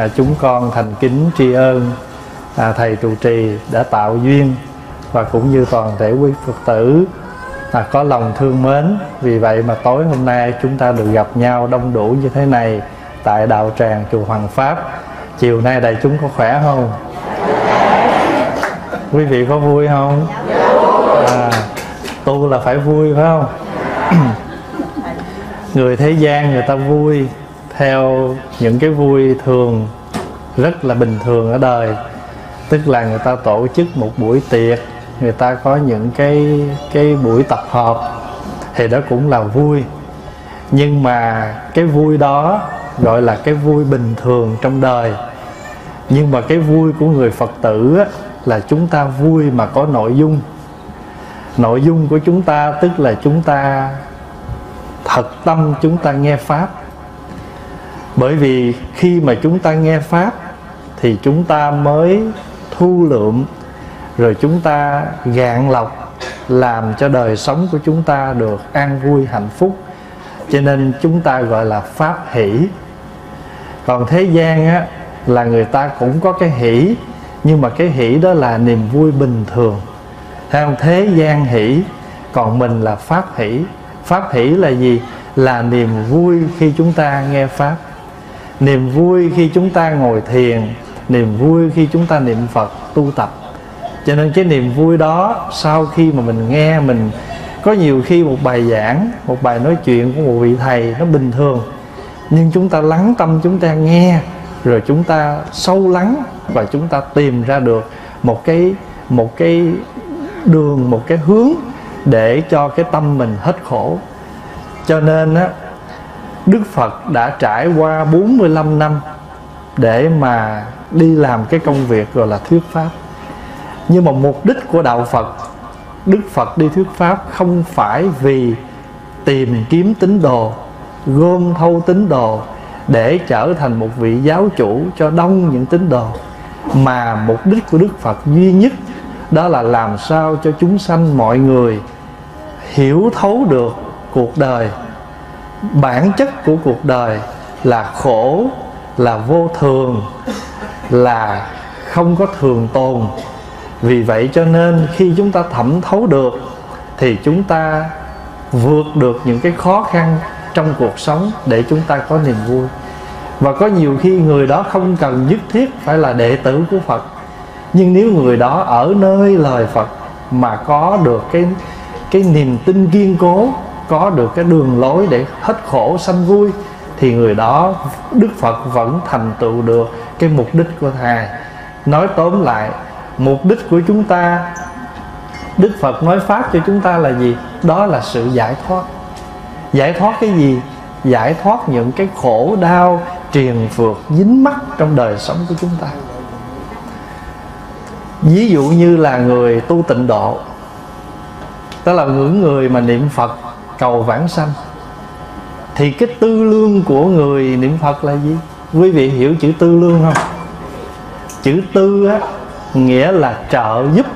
à, chúng con thành kính tri ân à, thầy trụ trì đã tạo duyên và cũng như toàn thể quý phật tử à, có lòng thương mến. Vì vậy mà tối hôm nay chúng ta được gặp nhau đông đủ như thế này tại đạo tràng chùa Hoàng Pháp. Chiều nay đại chúng có khỏe không? Quý vị có vui không? À, tu là phải vui phải không? Người thế gian người ta vui theo những cái vui thường rất là bình thường ở đời. Tức là người ta tổ chức một buổi tiệc người ta có những cái cái buổi tập hợp thì đó cũng là vui. Nhưng mà cái vui đó gọi là cái vui bình thường trong đời. Nhưng mà cái vui của người phật tử á, là chúng ta vui mà có nội dung. Nội dung của chúng ta tức là chúng ta thật tâm chúng ta nghe pháp bởi vì khi mà chúng ta nghe pháp thì chúng ta mới thu lượm, rồi chúng ta gạn lọc, làm cho đời sống của chúng ta được an vui, hạnh phúc. Cho nên chúng ta gọi là pháp hỷ. Còn thế gian á, là người ta cũng có cái hỷ, nhưng mà cái hỷ đó là niềm vui bình thường. Theo thế gian hỷ, còn mình là pháp hỷ. Pháp hỷ là gì? Là niềm vui khi chúng ta nghe pháp niềm vui khi chúng ta ngồi thiền, niềm vui khi chúng ta niệm phật, tu tập. Cho nên cái niềm vui đó, sau khi mà mình nghe, mình có nhiều khi một bài giảng, một bài nói chuyện của một vị thầy nó bình thường, nhưng chúng ta lắng tâm, chúng ta nghe, rồi chúng ta sâu lắng và chúng ta tìm ra được một cái một cái đường, một cái hướng để cho cái tâm mình hết khổ. Cho nên á Đức Phật đã trải qua 45 năm để mà đi làm cái công việc gọi là thuyết pháp. Nhưng mà mục đích của đạo Phật, Đức Phật đi thuyết pháp không phải vì tìm kiếm tín đồ, gom thâu tín đồ để trở thành một vị giáo chủ cho đông những tín đồ, mà mục đích của Đức Phật duy nhất đó là làm sao cho chúng sanh mọi người hiểu thấu được cuộc đời bản chất của cuộc đời là khổ, là vô thường, là không có thường tồn. Vì vậy cho nên khi chúng ta thẩm thấu được thì chúng ta vượt được những cái khó khăn trong cuộc sống để chúng ta có niềm vui. Và có nhiều khi người đó không cần nhất thiết phải là đệ tử của Phật. Nhưng nếu người đó ở nơi lời Phật mà có được cái cái niềm tin kiên cố có được cái đường lối để hết khổ sanh vui, thì người đó, Đức Phật vẫn thành tựu được cái mục đích của Thầy nói tóm lại, mục đích của chúng ta, Đức Phật nói Pháp cho chúng ta là gì? Đó là sự giải thoát Giải thoát cái gì? Giải thoát những cái khổ đau, Triền phượt dính mắc trong đời sống của chúng ta Ví dụ như là người tu tịnh độ Đó là những người mà niệm Phật cầu vãng sanh. Thì cái tư lương của người niệm phật là gì? Quý vị hiểu chữ tư lương không? Chữ tư á, nghĩa là trợ giúp.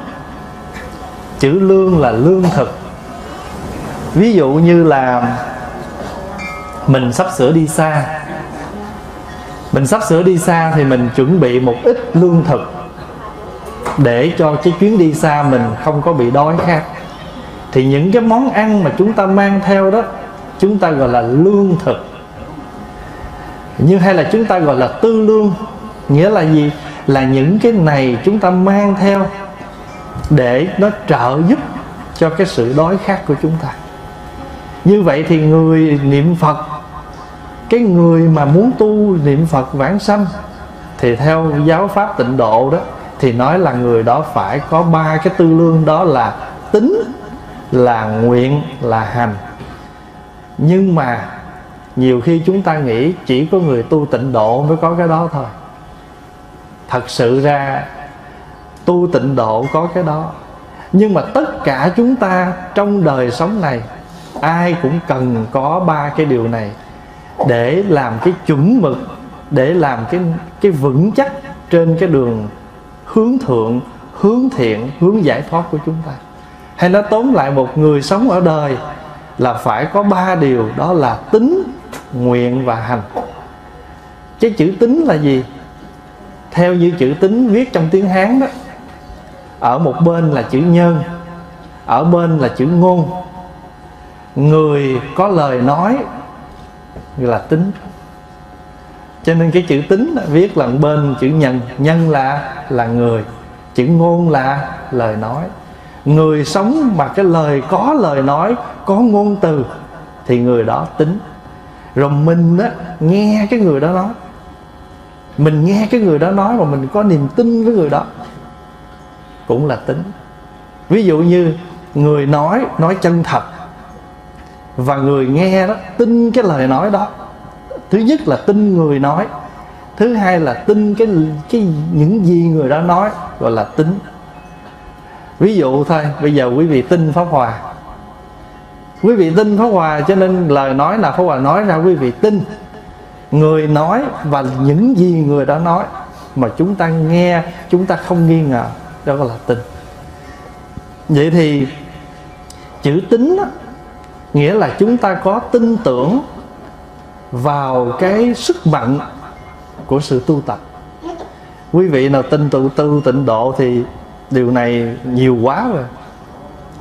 Chữ lương là lương thực. Ví dụ như là mình sắp sửa đi xa. Mình sắp sửa đi xa thì mình chuẩn bị một ít lương thực để cho cái chuyến đi xa mình không có bị đói khát thì những cái món ăn mà chúng ta mang theo đó, chúng ta gọi là lương thực. Nhưng hay là chúng ta gọi là tư lương, nghĩa là gì? Là những cái này chúng ta mang theo để nó trợ giúp cho cái sự đói khát của chúng ta. Như vậy thì người niệm phật, cái người mà muốn tu niệm phật vãng sanh, thì theo giáo pháp tịnh độ đó, thì nói là người đó phải có ba cái tư lương đó là tính là nguyện, là hành. Nhưng mà nhiều khi chúng ta nghĩ chỉ có người tu tịnh độ mới có cái đó thôi. Thật sự ra, tu tịnh độ có cái đó. Nhưng mà tất cả chúng ta trong đời sống này, ai cũng cần có ba cái điều này. Để làm cái chuẩn mực, để làm cái cái vững chắc trên cái đường hướng thượng, hướng thiện, hướng giải thoát của chúng ta hay nó tóm lại một người sống ở đời là phải có ba điều, đó là tính, nguyện và hành. Cái chữ tính là gì? Theo như chữ tính viết trong tiếng hán đó, ở một bên là chữ nhân, ở bên là chữ ngôn. Người có lời nói là tính. Cho nên cái chữ tính viết là bên chữ nhân. Nhân là là người, chữ ngôn là lời nói người sống mà cái lời có lời nói, có ngôn từ, thì người đó tính. Rồi mình á, nghe cái người đó nói. Mình nghe cái người đó nói mà mình có niềm tin với người đó, cũng là tính. Ví dụ như người nói nói chân thật, và người nghe đó, tin cái lời nói đó. Thứ nhất là tin người nói, thứ hai là tin cái cái những gì người đó nói, gọi là tính ví dụ thôi bây giờ quý vị tin pháp hòa. Quý vị tin pháp hòa cho nên lời nói là pháp hòa nói ra quý vị tin. Người nói và những gì người đó nói mà chúng ta nghe chúng ta không nghi ngờ đó là tin. Vậy thì chữ tính đó, nghĩa là chúng ta có tin tưởng vào cái sức mạnh của sự tu tập. Quý vị nào tin tự tư tịnh độ thì điều này nhiều quá rồi.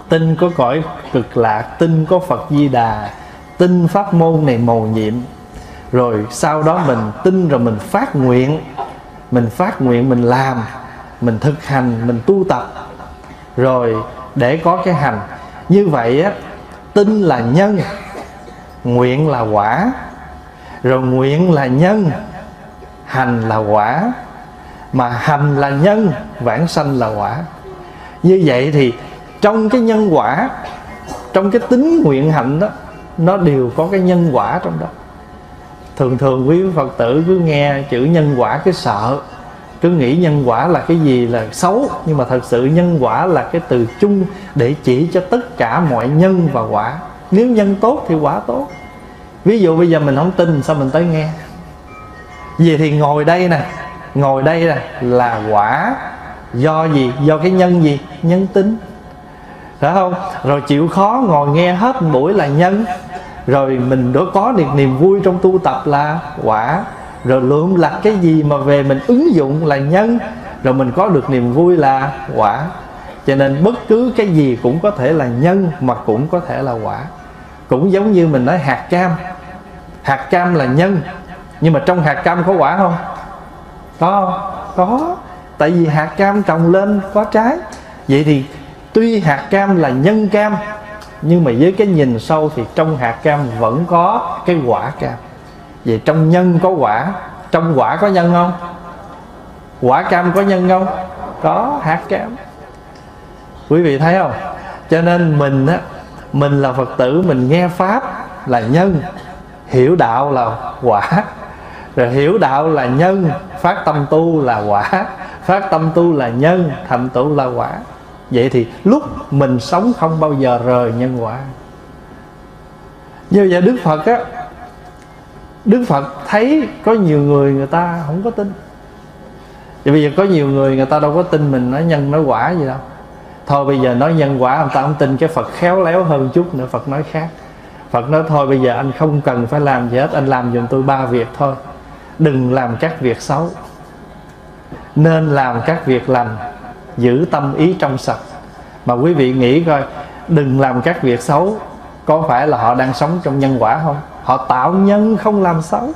Tin có cõi cực lạc, tin có phật di đà, tin pháp môn này mầu nhiệm. Rồi sau đó mình tin rồi mình phát nguyện. Mình phát nguyện, mình làm, mình thực hành, mình tu tập. Rồi để có cái hành. Như vậy á, tin là nhân, nguyện là quả. Rồi nguyện là nhân, hành là quả mà hành là nhân, vãng sanh là quả. Như vậy thì trong cái nhân quả, trong cái tính nguyện hạnh đó, nó đều có cái nhân quả trong đó. Thường thường quý phật tử cứ nghe chữ nhân quả cái sợ, cứ nghĩ nhân quả là cái gì là xấu, nhưng mà thật sự nhân quả là cái từ chung để chỉ cho tất cả mọi nhân và quả. Nếu nhân tốt thì quả tốt. Ví dụ bây giờ mình không tin, sao mình tới nghe? Về thì ngồi đây nè ngồi đây là, là quả. Do gì? Do cái nhân gì? Nhân tính. Phải không? Rồi chịu khó ngồi nghe hết buổi là nhân. Rồi mình đó có được niềm vui trong tu tập là quả. Rồi lượm lặt cái gì mà về mình ứng dụng là nhân. Rồi mình có được niềm vui là quả. Cho nên bất cứ cái gì cũng có thể là nhân mà cũng có thể là quả. Cũng giống như mình nói hạt cam. Hạt cam là nhân. Nhưng mà trong hạt cam có quả không? Có có. Tại vì hạt cam trồng lên có trái. Vậy thì tuy hạt cam là nhân cam, nhưng mà với cái nhìn sâu thì trong hạt cam vẫn có cái quả cam. Vậy trong nhân có quả, trong quả có nhân không? Quả cam có nhân không? Có, hạt cam. Quý vị thấy không? Cho nên mình á, mình là phật tử, mình nghe pháp là nhân, hiểu đạo là quả rồi hiểu đạo là nhân, phát tâm tu là quả. Phát tâm tu là nhân, thành tựu là quả. Vậy thì lúc mình sống không bao giờ rời nhân quả. Như vậy đức phật á, đức phật thấy có nhiều người người ta không có tin. Thì bây giờ có nhiều người người ta đâu có tin mình nói nhân nói quả gì đâu. Thôi bây giờ nói nhân quả, người ta không tin cái phật khéo léo hơn chút nữa, phật nói khác. Phật nói, thôi bây giờ anh không cần phải làm gì hết, anh làm giùm tôi ba việc thôi đừng làm các việc xấu. Nên làm các việc lành, giữ tâm ý trong sạch. Mà quý vị nghĩ coi, đừng làm các việc xấu, có phải là họ đang sống trong nhân quả không? Họ tạo nhân không làm xấu.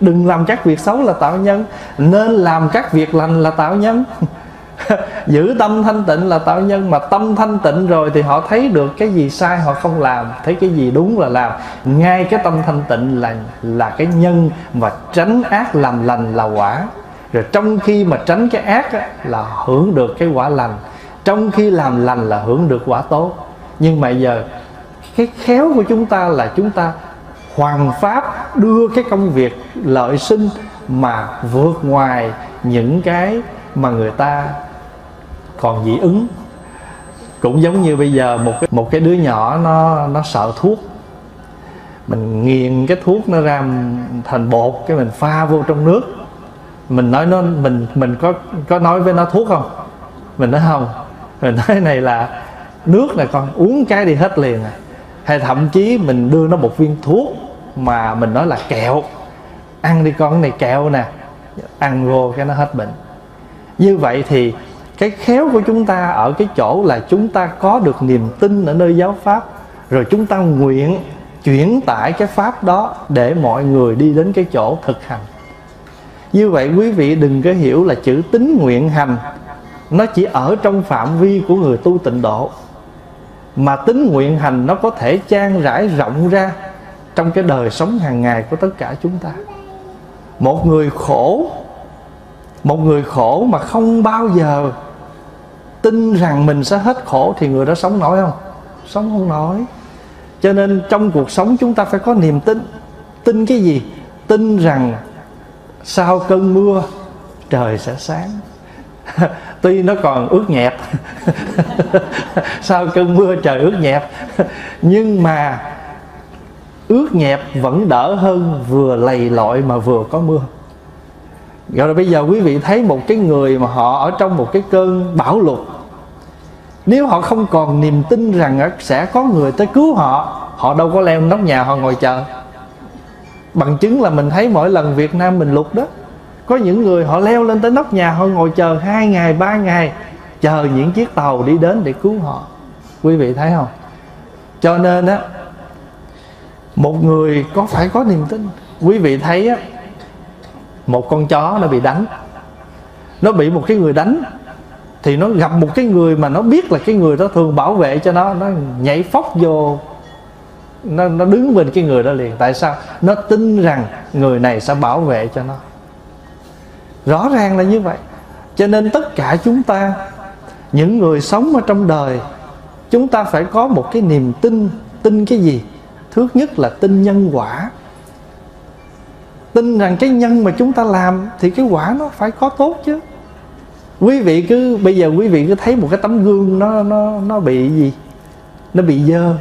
Đừng làm các việc xấu là tạo nhân. Nên làm các việc lành là tạo nhân. giữ tâm thanh tịnh là tạo nhân mà tâm thanh tịnh rồi thì họ thấy được cái gì sai họ không làm thấy cái gì đúng là làm. Ngay cái tâm thanh tịnh là là cái nhân mà tránh ác làm lành là quả. Rồi trong khi mà tránh cái ác á, là hưởng được cái quả lành. Trong khi làm lành là hưởng được quả tốt. Nhưng mà giờ cái khéo của chúng ta là chúng ta hoàn pháp đưa cái công việc lợi sinh mà vượt ngoài những cái mà người ta còn dị ứng. Cũng giống như bây giờ một cái một cái đứa nhỏ nó nó sợ thuốc. Mình nghiền cái thuốc nó ra thành bột, cái mình pha vô trong nước. Mình nói nó, mình mình có có nói với nó thuốc không? Mình nói không. Mình nói này là nước này con, uống cái đi hết liền à. Hay thậm chí mình đưa nó một viên thuốc mà mình nói là kẹo. Ăn đi con, cái này kẹo nè. Ăn vô cái nó hết bệnh như vậy thì cái khéo của chúng ta ở cái chỗ là chúng ta có được niềm tin ở nơi giáo pháp, rồi chúng ta nguyện chuyển tải cái pháp đó để mọi người đi đến cái chỗ thực hành. Như vậy quý vị đừng có hiểu là chữ tính nguyện hành, nó chỉ ở trong phạm vi của người tu tịnh độ. Mà tính nguyện hành nó có thể trang rãi rộng ra trong cái đời sống hàng ngày của tất cả chúng ta. Một người khổ một người khổ mà không bao giờ tin rằng mình sẽ hết khổ thì người đó sống nổi không? Sống không nổi. Cho nên trong cuộc sống chúng ta phải có niềm tin. Tin cái gì? Tin rằng sau cơn mưa trời sẽ sáng. Tuy nó còn ướt nhẹp. Sau cơn mưa trời ướt nhẹp. Nhưng mà ướt nhẹp vẫn đỡ hơn vừa lầy lội mà vừa có mưa rồi bây giờ quý vị thấy một cái người mà họ ở trong một cái cơn bão lụt. Nếu họ không còn niềm tin rằng sẽ có người tới cứu họ họ đâu có leo nóc nhà, họ ngồi chờ. Bằng chứng là mình thấy mỗi lần Việt Nam mình lụt đó, có những người họ leo lên tới nóc nhà, họ ngồi chờ hai ngày, ba ngày, chờ những chiếc tàu đi đến để cứu họ. Quý vị thấy không? Cho nên á, một người có phải có niềm tin? Quý vị thấy á một con chó nó bị đánh. Nó bị một cái người đánh thì nó gặp một cái người mà nó biết là cái người đó thường bảo vệ cho nó nó nhảy phóc vô. Nó, nó đứng bên cái người đó liền. Tại sao? Nó tin rằng người này sẽ bảo vệ cho nó. Rõ ràng là như vậy. Cho nên tất cả chúng ta những người sống ở trong đời chúng ta phải có một cái niềm tin tin cái gì? Thứ nhất là tin nhân quả tin rằng cái nhân mà chúng ta làm thì cái quả nó phải có tốt chứ. Quý vị cứ, bây giờ quý vị cứ thấy một cái tấm gương nó nó nó bị gì? Nó bị dơ.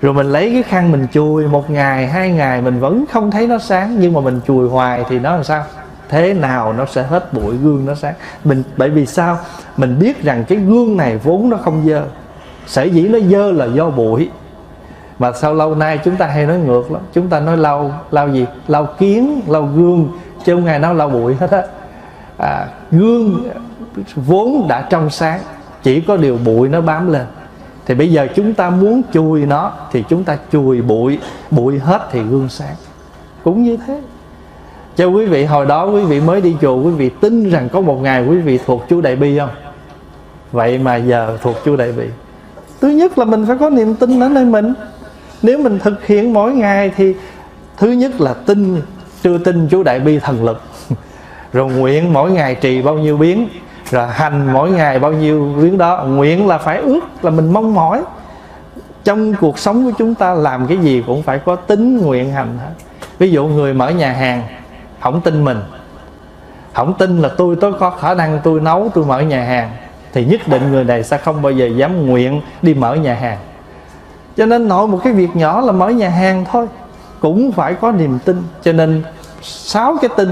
Rồi mình lấy cái khăn mình chùi, một ngày, hai ngày mình vẫn không thấy nó sáng, nhưng mà mình chùi hoài thì nó làm sao? Thế nào nó sẽ hết bụi, gương nó sáng? Mình, bởi vì sao? Mình biết rằng cái gương này vốn nó không dơ. Sở dĩ nó dơ là do bụi mà sau lâu nay chúng ta hay nói ngược lắm? Chúng ta nói lau lau gì? Lau kiến lau gương chứ không ngày nào lau bụi hết á. À, gương vốn đã trong sáng chỉ có điều bụi nó bám lên. Thì bây giờ chúng ta muốn chùi nó thì chúng ta chùi bụi bụi hết thì gương sáng. Cũng như thế. Cho quý vị hồi đó quý vị mới đi chùa quý vị tin rằng có một ngày quý vị thuộc chú đại bi không? Vậy mà giờ thuộc chú đại bi. Thứ nhất là mình phải có niềm tin ở nơi mình nếu mình thực hiện mỗi ngày thì thứ nhất là tin, chưa tin chú đại bi thần lực. Rồi nguyện mỗi ngày trì bao nhiêu biến. Rồi hành mỗi ngày bao nhiêu biến đó. Nguyện là phải ước, là mình mong mỏi. Trong cuộc sống của chúng ta làm cái gì cũng phải có tính nguyện hành hết. Ví dụ người mở nhà hàng, không tin mình. Không tin là tôi tôi có khả năng tôi nấu, tôi mở nhà hàng. Thì nhất định người này sẽ không bao giờ dám nguyện đi mở nhà hàng cho nên nội một cái việc nhỏ là mở nhà hàng thôi. Cũng phải có niềm tin. Cho nên sáu cái tin.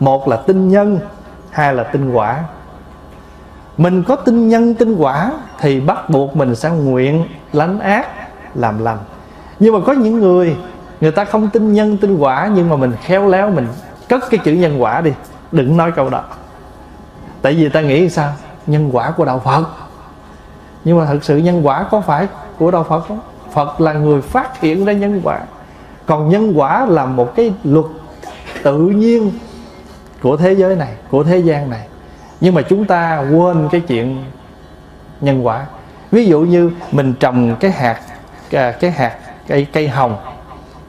Một là tin nhân, hai là tin quả. Mình có tin nhân, tin quả thì bắt buộc mình sẽ nguyện lánh ác, làm lành. Nhưng mà có những người người ta không tin nhân, tin quả, nhưng mà mình khéo léo mình cất cái chữ nhân quả đi. Đừng nói câu đó. Tại vì ta nghĩ sao? Nhân quả của đạo phật. Nhưng mà thật sự nhân quả có phải của đạo phật không? Phật là người phát hiện ra nhân quả. Còn nhân quả là một cái luật tự nhiên của thế giới này, của thế gian này. Nhưng mà chúng ta quên cái chuyện nhân quả. Ví dụ như mình trồng cái hạt à, cái hạt, cây cây hồng,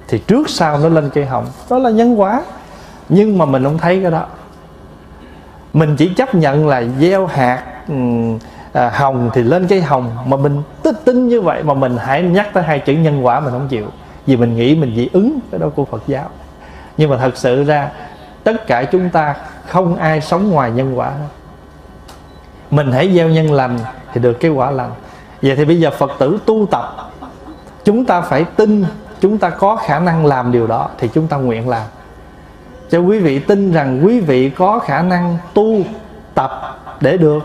thì trước sau nó lên cây hồng. Đó là nhân quả. Nhưng mà mình không thấy cái đó. Mình chỉ chấp nhận là gieo hạt à, hồng thì lên cây hồng mà mình tích tính như vậy mà mình hãy nhắc tới hai chữ nhân quả mình không chịu. Vì mình nghĩ mình dị ứng cái đó của Phật giáo. Nhưng mà thật sự ra tất cả chúng ta không ai sống ngoài nhân quả hết. Mình hãy gieo nhân lành thì được cái quả lành. Vậy thì bây giờ phật tử tu tập chúng ta phải tin chúng ta có khả năng làm điều đó thì chúng ta nguyện làm. Cho quý vị tin rằng quý vị có khả năng tu tập để được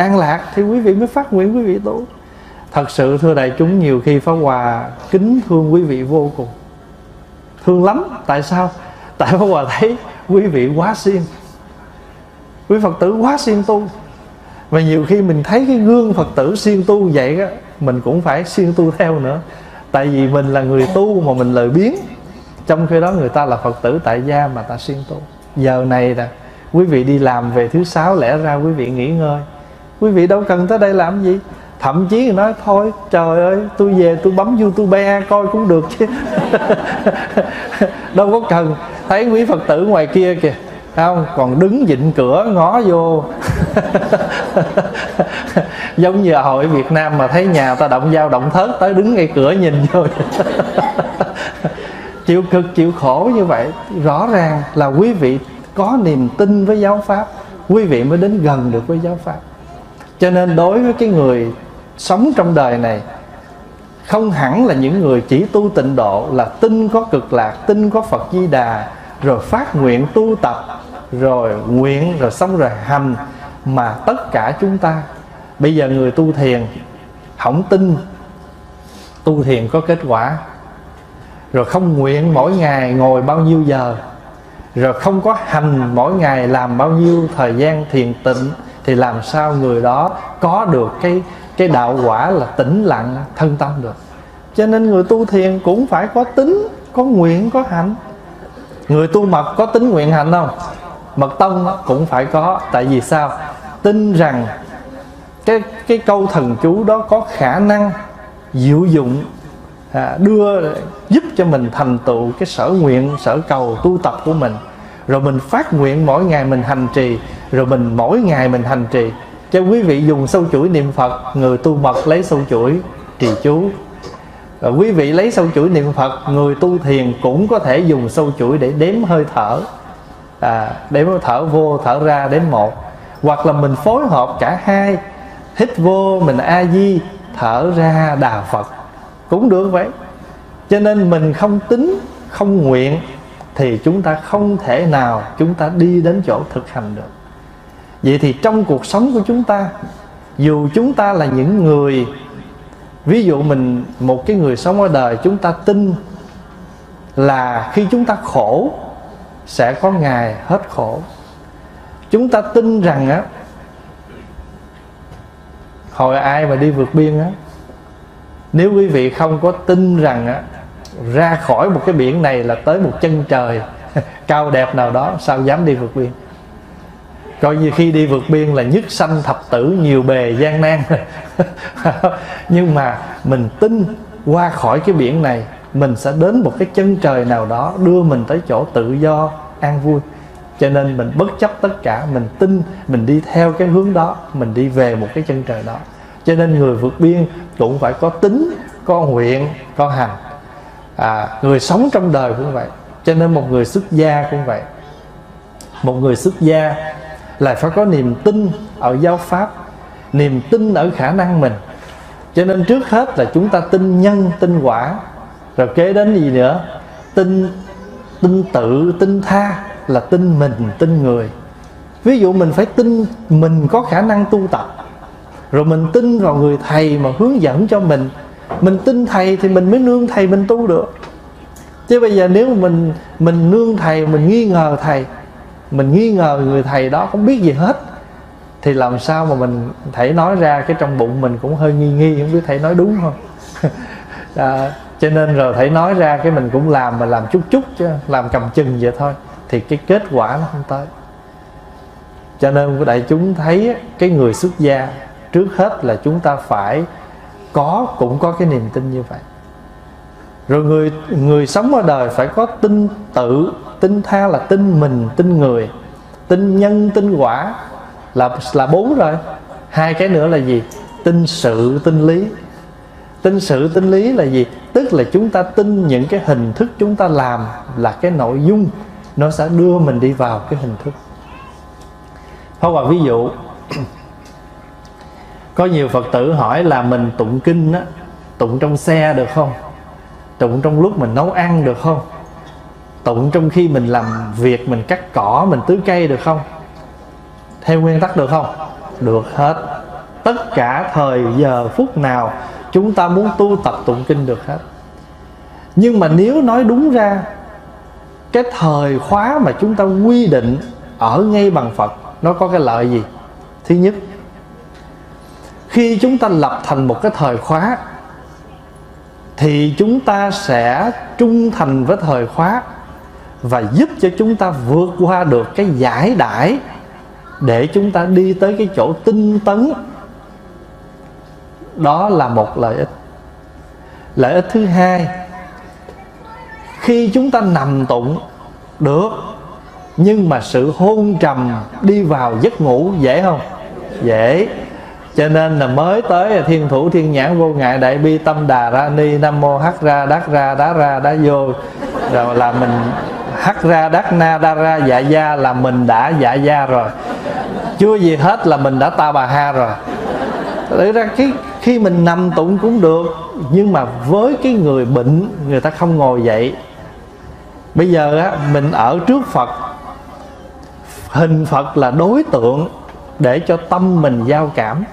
an lạc thì quý vị mới phát nguyện quý vị tu. Thật sự, thưa đại chúng, nhiều khi pháp hòa kính thương quý vị vô cùng. Thương lắm, tại sao? Tại pháp hòa thấy quý vị quá siêng. Quý phật tử quá siêng tu. Và nhiều khi mình thấy cái gương phật tử siêng tu vậy á, mình cũng phải siêng tu theo nữa. Tại vì mình là người tu mà mình lời biến. Trong khi đó người ta là phật tử tại gia mà ta siêng tu. Giờ này là quý vị đi làm về thứ sáu, lẽ ra quý vị nghỉ ngơi quý vị đâu cần tới đây làm gì? Thậm chí nói, thôi, trời ơi, tôi về tôi bấm youtube coi cũng được chứ. Đâu có cần. Thấy quý phật tử ngoài kia kìa không? Còn đứng dịnh cửa, ngó vô. Giống như hội Việt Nam mà thấy nhà ta động dao động thớt, tới đứng ngay cửa nhìn vô. Chịu cực, chịu khổ như vậy. Rõ ràng là quý vị có niềm tin với giáo pháp, quý vị mới đến gần được với giáo pháp cho nên đối với cái người sống trong đời này, không hẳn là những người chỉ tu tịnh độ là tin có cực lạc, tin có phật di đà, rồi phát nguyện tu tập, rồi nguyện rồi xong rồi hành, mà tất cả chúng ta, bây giờ người tu thiền không tin, tu thiền có kết quả. Rồi không nguyện mỗi ngày ngồi bao nhiêu giờ, rồi không có hành mỗi ngày làm bao nhiêu thời gian thiền tịnh thì làm sao người đó có được cái cái đạo quả là tĩnh lặng thân tâm được? Cho nên người tu thiền cũng phải có tính có nguyện có hạnh. Người tu mật có tính nguyện hạnh không? Mật tông cũng phải có. Tại vì sao? Tin rằng cái cái câu thần chú đó có khả năng diệu dụng à, đưa giúp cho mình thành tựu cái sở nguyện sở cầu tu tập của mình rồi mình phát nguyện mỗi ngày mình hành trì rồi mình mỗi ngày mình hành trì. Cho quý vị dùng sâu chuỗi niệm phật người tu mật lấy sâu chuỗi trì chú. Rồi quý vị lấy sâu chuỗi niệm phật người tu thiền cũng có thể dùng sâu chuỗi để đếm hơi thở. À, đếm hơi thở vô thở ra đến một. Hoặc là mình phối hợp cả hai. Hít vô mình a di thở ra đà phật. Cũng được vậy. Cho nên mình không tính không nguyện thì chúng ta không thể nào chúng ta đi đến chỗ thực hành được. Vậy thì trong cuộc sống của chúng ta, dù chúng ta là những người, ví dụ mình một cái người sống ở đời chúng ta tin là khi chúng ta khổ sẽ có ngày hết khổ. Chúng ta tin rằng á, hồi ai mà đi vượt biên á, nếu quý vị không có tin rằng á ra khỏi một cái biển này là tới một chân trời cao đẹp nào đó, sao dám đi vượt biên? Coi như khi đi vượt biên là nhất sanh thập tử nhiều bề gian nan. Nhưng mà mình tin qua khỏi cái biển này, mình sẽ đến một cái chân trời nào đó, đưa mình tới chỗ tự do, an vui. Cho nên mình bất chấp tất cả, mình tin, mình đi theo cái hướng đó, mình đi về một cái chân trời đó. Cho nên người vượt biên cũng phải có tính, có nguyện, có hành à, người sống trong đời cũng vậy. Cho nên một người xuất gia cũng vậy. Một người xuất gia là phải có niềm tin ở giáo pháp niềm tin ở khả năng mình. Cho nên trước hết là chúng ta tin nhân tin quả. Rồi kế đến gì nữa? Tin tin tự tin tha là tin mình tin người. Ví dụ mình phải tin mình có khả năng tu tập rồi mình tin vào người thầy mà hướng dẫn cho mình mình tin thầy thì mình mới nương thầy mình tu được. Chứ bây giờ nếu mà mình mình nương thầy mình nghi ngờ thầy mình nghi ngờ người thầy đó không biết gì hết thì làm sao mà mình thầy nói ra cái trong bụng mình cũng hơi nghi nghi không biết thầy nói đúng không? À, cho nên rồi thầy nói ra cái mình cũng làm mà làm chút chút chứ làm cầm chừng vậy thôi thì cái kết quả nó không tới. Cho nên đại chúng thấy cái người xuất gia trước hết là chúng ta phải có, cũng có cái niềm tin như vậy. Rồi người người sống ở đời phải có tin tự, tin tha là tin mình, tin người, tin nhân, tin quả là là bốn rồi. Hai cái nữa là gì? Tin sự, tin lý. Tin sự, tin lý là gì? Tức là chúng ta tin những cái hình thức chúng ta làm là cái nội dung. Nó sẽ đưa mình đi vào cái hình thức. Thôi và ví dụ có nhiều Phật tử hỏi là mình tụng kinh á Tụng trong xe được không? Tụng trong lúc mình nấu ăn được không? Tụng trong khi mình làm việc Mình cắt cỏ, mình tưới cây được không? Theo nguyên tắc được không? Được hết. Tất cả thời giờ phút nào Chúng ta muốn tu tập tụng kinh được hết. Nhưng mà nếu nói đúng ra cái thời khóa mà chúng ta quy định ở ngay bằng phật nó có cái lợi gì? Thứ nhất khi chúng ta lập thành một cái thời khóa, thì chúng ta sẽ trung thành với thời khóa và giúp cho chúng ta vượt qua được cái giải đãi để chúng ta đi tới cái chỗ tinh tấn. Đó là một lợi ích. Lợi ích thứ hai, khi chúng ta nằm tụng được, nhưng mà sự hôn trầm đi vào giấc ngủ dễ không? Dễ cho nên là mới tới thiên thủ thiên nhãn vô ngại đại bi tâm đà ra ni nam mô hắc ra đắc ra đá ra đá vô. Rồi là mình hắc ra đắc na đa ra dạ gia là mình đã dạ gia rồi. Chưa gì hết là mình đã ta bà ha rồi. Đấy ra khi, khi mình nằm tụng cũng được nhưng mà với cái người bệnh người ta không ngồi dậy. Bây giờ á mình ở trước phật. Hình phật là đối tượng để cho tâm mình giao cảm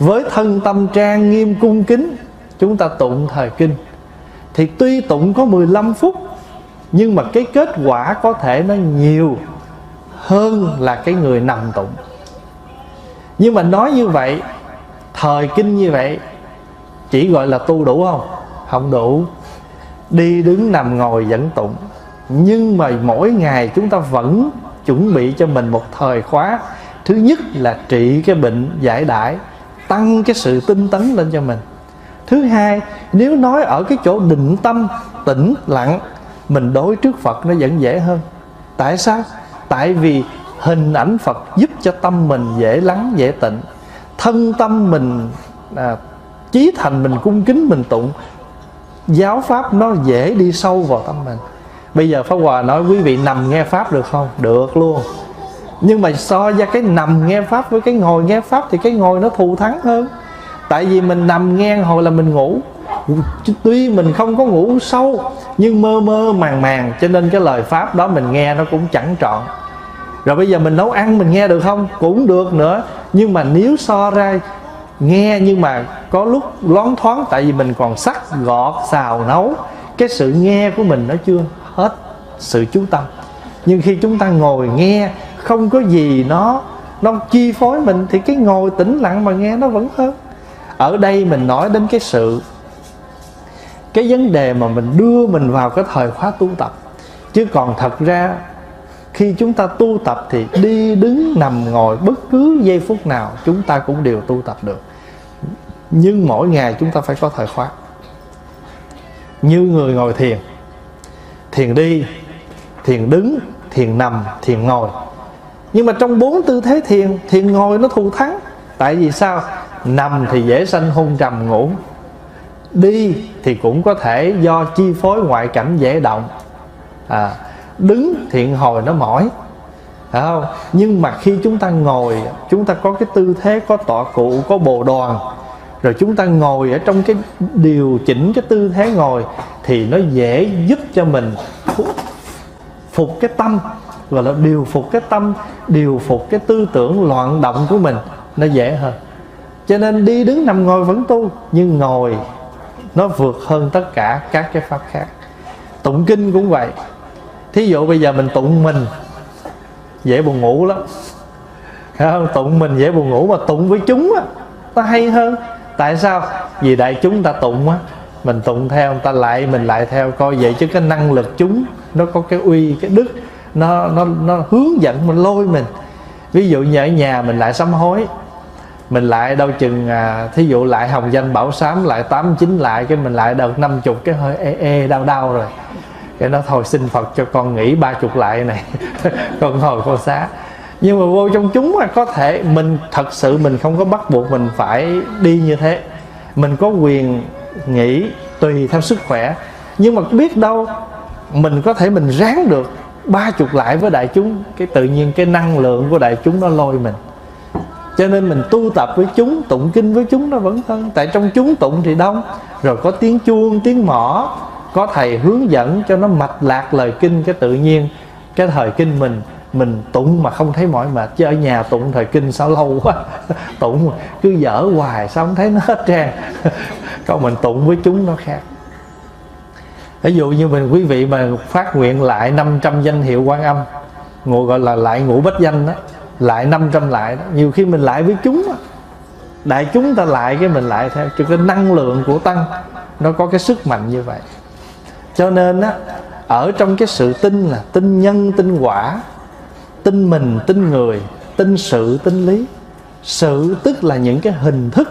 với thân tâm trang nghiêm cung kính, chúng ta tụng thời kinh. Thì tuy tụng có 15 phút, nhưng mà cái kết quả có thể nó nhiều hơn là cái người nằm tụng. Nhưng mà nói như vậy, thời kinh như vậy, chỉ gọi là tu đủ không? Không đủ. Đi đứng nằm ngồi vẫn tụng. Nhưng mà mỗi ngày chúng ta vẫn chuẩn bị cho mình một thời khóa. Thứ nhất là trị cái bệnh giải đãi tăng cái sự tinh tấn lên cho mình. Thứ hai nếu nói ở cái chỗ định tâm tĩnh lặng mình đối trước phật nó vẫn dễ hơn. Tại sao? Tại vì hình ảnh phật giúp cho tâm mình dễ lắng dễ tịnh. Thân tâm mình à, chí thành mình cung kính mình tụng giáo pháp nó dễ đi sâu vào tâm mình. Bây giờ pháp hòa nói quý vị nằm nghe pháp được không? Được luôn nhưng mà so ra cái nằm nghe pháp với cái ngồi nghe pháp thì cái ngồi nó thù thắng hơn. Tại vì mình nằm nghe hồi là mình ngủ. Tuy mình không có ngủ sâu, nhưng mơ mơ màng màng, cho nên cái lời pháp đó mình nghe nó cũng chẳng trọn. Rồi bây giờ mình nấu ăn mình nghe được không? Cũng được nữa. Nhưng mà nếu so ra nghe nhưng mà có lúc loáng thoáng, tại vì mình còn sắc, gọt, xào, nấu, cái sự nghe của mình nó chưa hết sự chú tâm. Nhưng khi chúng ta ngồi nghe không có gì nó nó chi phối mình thì cái ngồi tĩnh lặng mà nghe nó vẫn hơn. Ở đây mình nói đến cái sự, cái vấn đề mà mình đưa mình vào cái thời khóa tu tập. Chứ còn thật ra, khi chúng ta tu tập thì đi đứng nằm ngồi bất cứ giây phút nào chúng ta cũng đều tu tập được. Nhưng mỗi ngày chúng ta phải có thời khóa. Như người ngồi thiền thiền đi, thiền đứng, thiền nằm, thiền ngồi nhưng mà trong bốn tư thế thiền thiền ngồi nó thù thắng. Tại vì sao? Nằm thì dễ sanh hôn trầm ngủ. Đi thì cũng có thể do chi phối ngoại cảnh dễ động. À, đứng thiện hồi nó mỏi. Phải không? Nhưng mà khi chúng ta ngồi chúng ta có cái tư thế có tọa cụ có bồ đoàn rồi chúng ta ngồi ở trong cái điều chỉnh cái tư thế ngồi thì nó dễ giúp cho mình phục cái tâm gọi là điều phục cái tâm, điều phục cái tư tưởng loạn động của mình. Nó dễ hơn. Cho nên đi đứng nằm ngồi vẫn tu, nhưng ngồi nó vượt hơn tất cả các cái pháp khác. Tụng kinh cũng vậy. Thí dụ bây giờ mình tụng mình, dễ buồn ngủ lắm. Không? tụng mình dễ buồn ngủ mà tụng với chúng á, nó hay hơn. Tại sao? Vì đại chúng ta tụng á, mình tụng theo người ta lại, mình lại theo, coi vậy chứ cái năng lực chúng nó có cái uy, cái đức nó nó nó hướng dẫn mình lôi mình. Ví dụ như ở nhà mình lại sám hối mình lại đâu chừng à, thí dụ lại hồng danh bảo sám lại tám chín lại cái mình lại đợt năm chục cái hơi ê ê đau đau rồi. Cái nó thôi xin phật cho con nghỉ ba chục lại này. Con hồi con xá. Nhưng mà vô trong chúng mà có thể mình thật sự mình không có bắt buộc mình phải đi như thế. Mình có quyền nghỉ tùy theo sức khỏe. Nhưng mà biết đâu mình có thể mình ráng được ba chục lại với đại chúng, cái tự nhiên cái năng lượng của đại chúng nó lôi mình. Cho nên mình tu tập với chúng, tụng kinh với chúng nó vẫn hơn tại trong chúng tụng thì đông, rồi có tiếng chuông, tiếng mỏ có thầy hướng dẫn cho nó mạch lạc lời kinh cái tự nhiên, cái thời kinh mình mình tụng mà không thấy mỏi mệt. Chứ ở nhà tụng thời kinh sao lâu quá, tụng cứ dở hoài, sao không thấy nó hết trang còn mình tụng với chúng nó khác ví dụ như mình, quý vị mà phát nguyện lại 500 danh hiệu quan âm, ngộ gọi là lại ngũ bách danh đó, lại 500 lại đó, nhiều khi mình lại với chúng đó. đại chúng ta lại cái mình lại theo, cho cái năng lượng của tăng, nó có cái sức mạnh như vậy. Cho nên á, ở trong cái sự tin là tin nhân, tin quả, tin mình, tin người, tin sự, tin lý. Sự tức là những cái hình thức,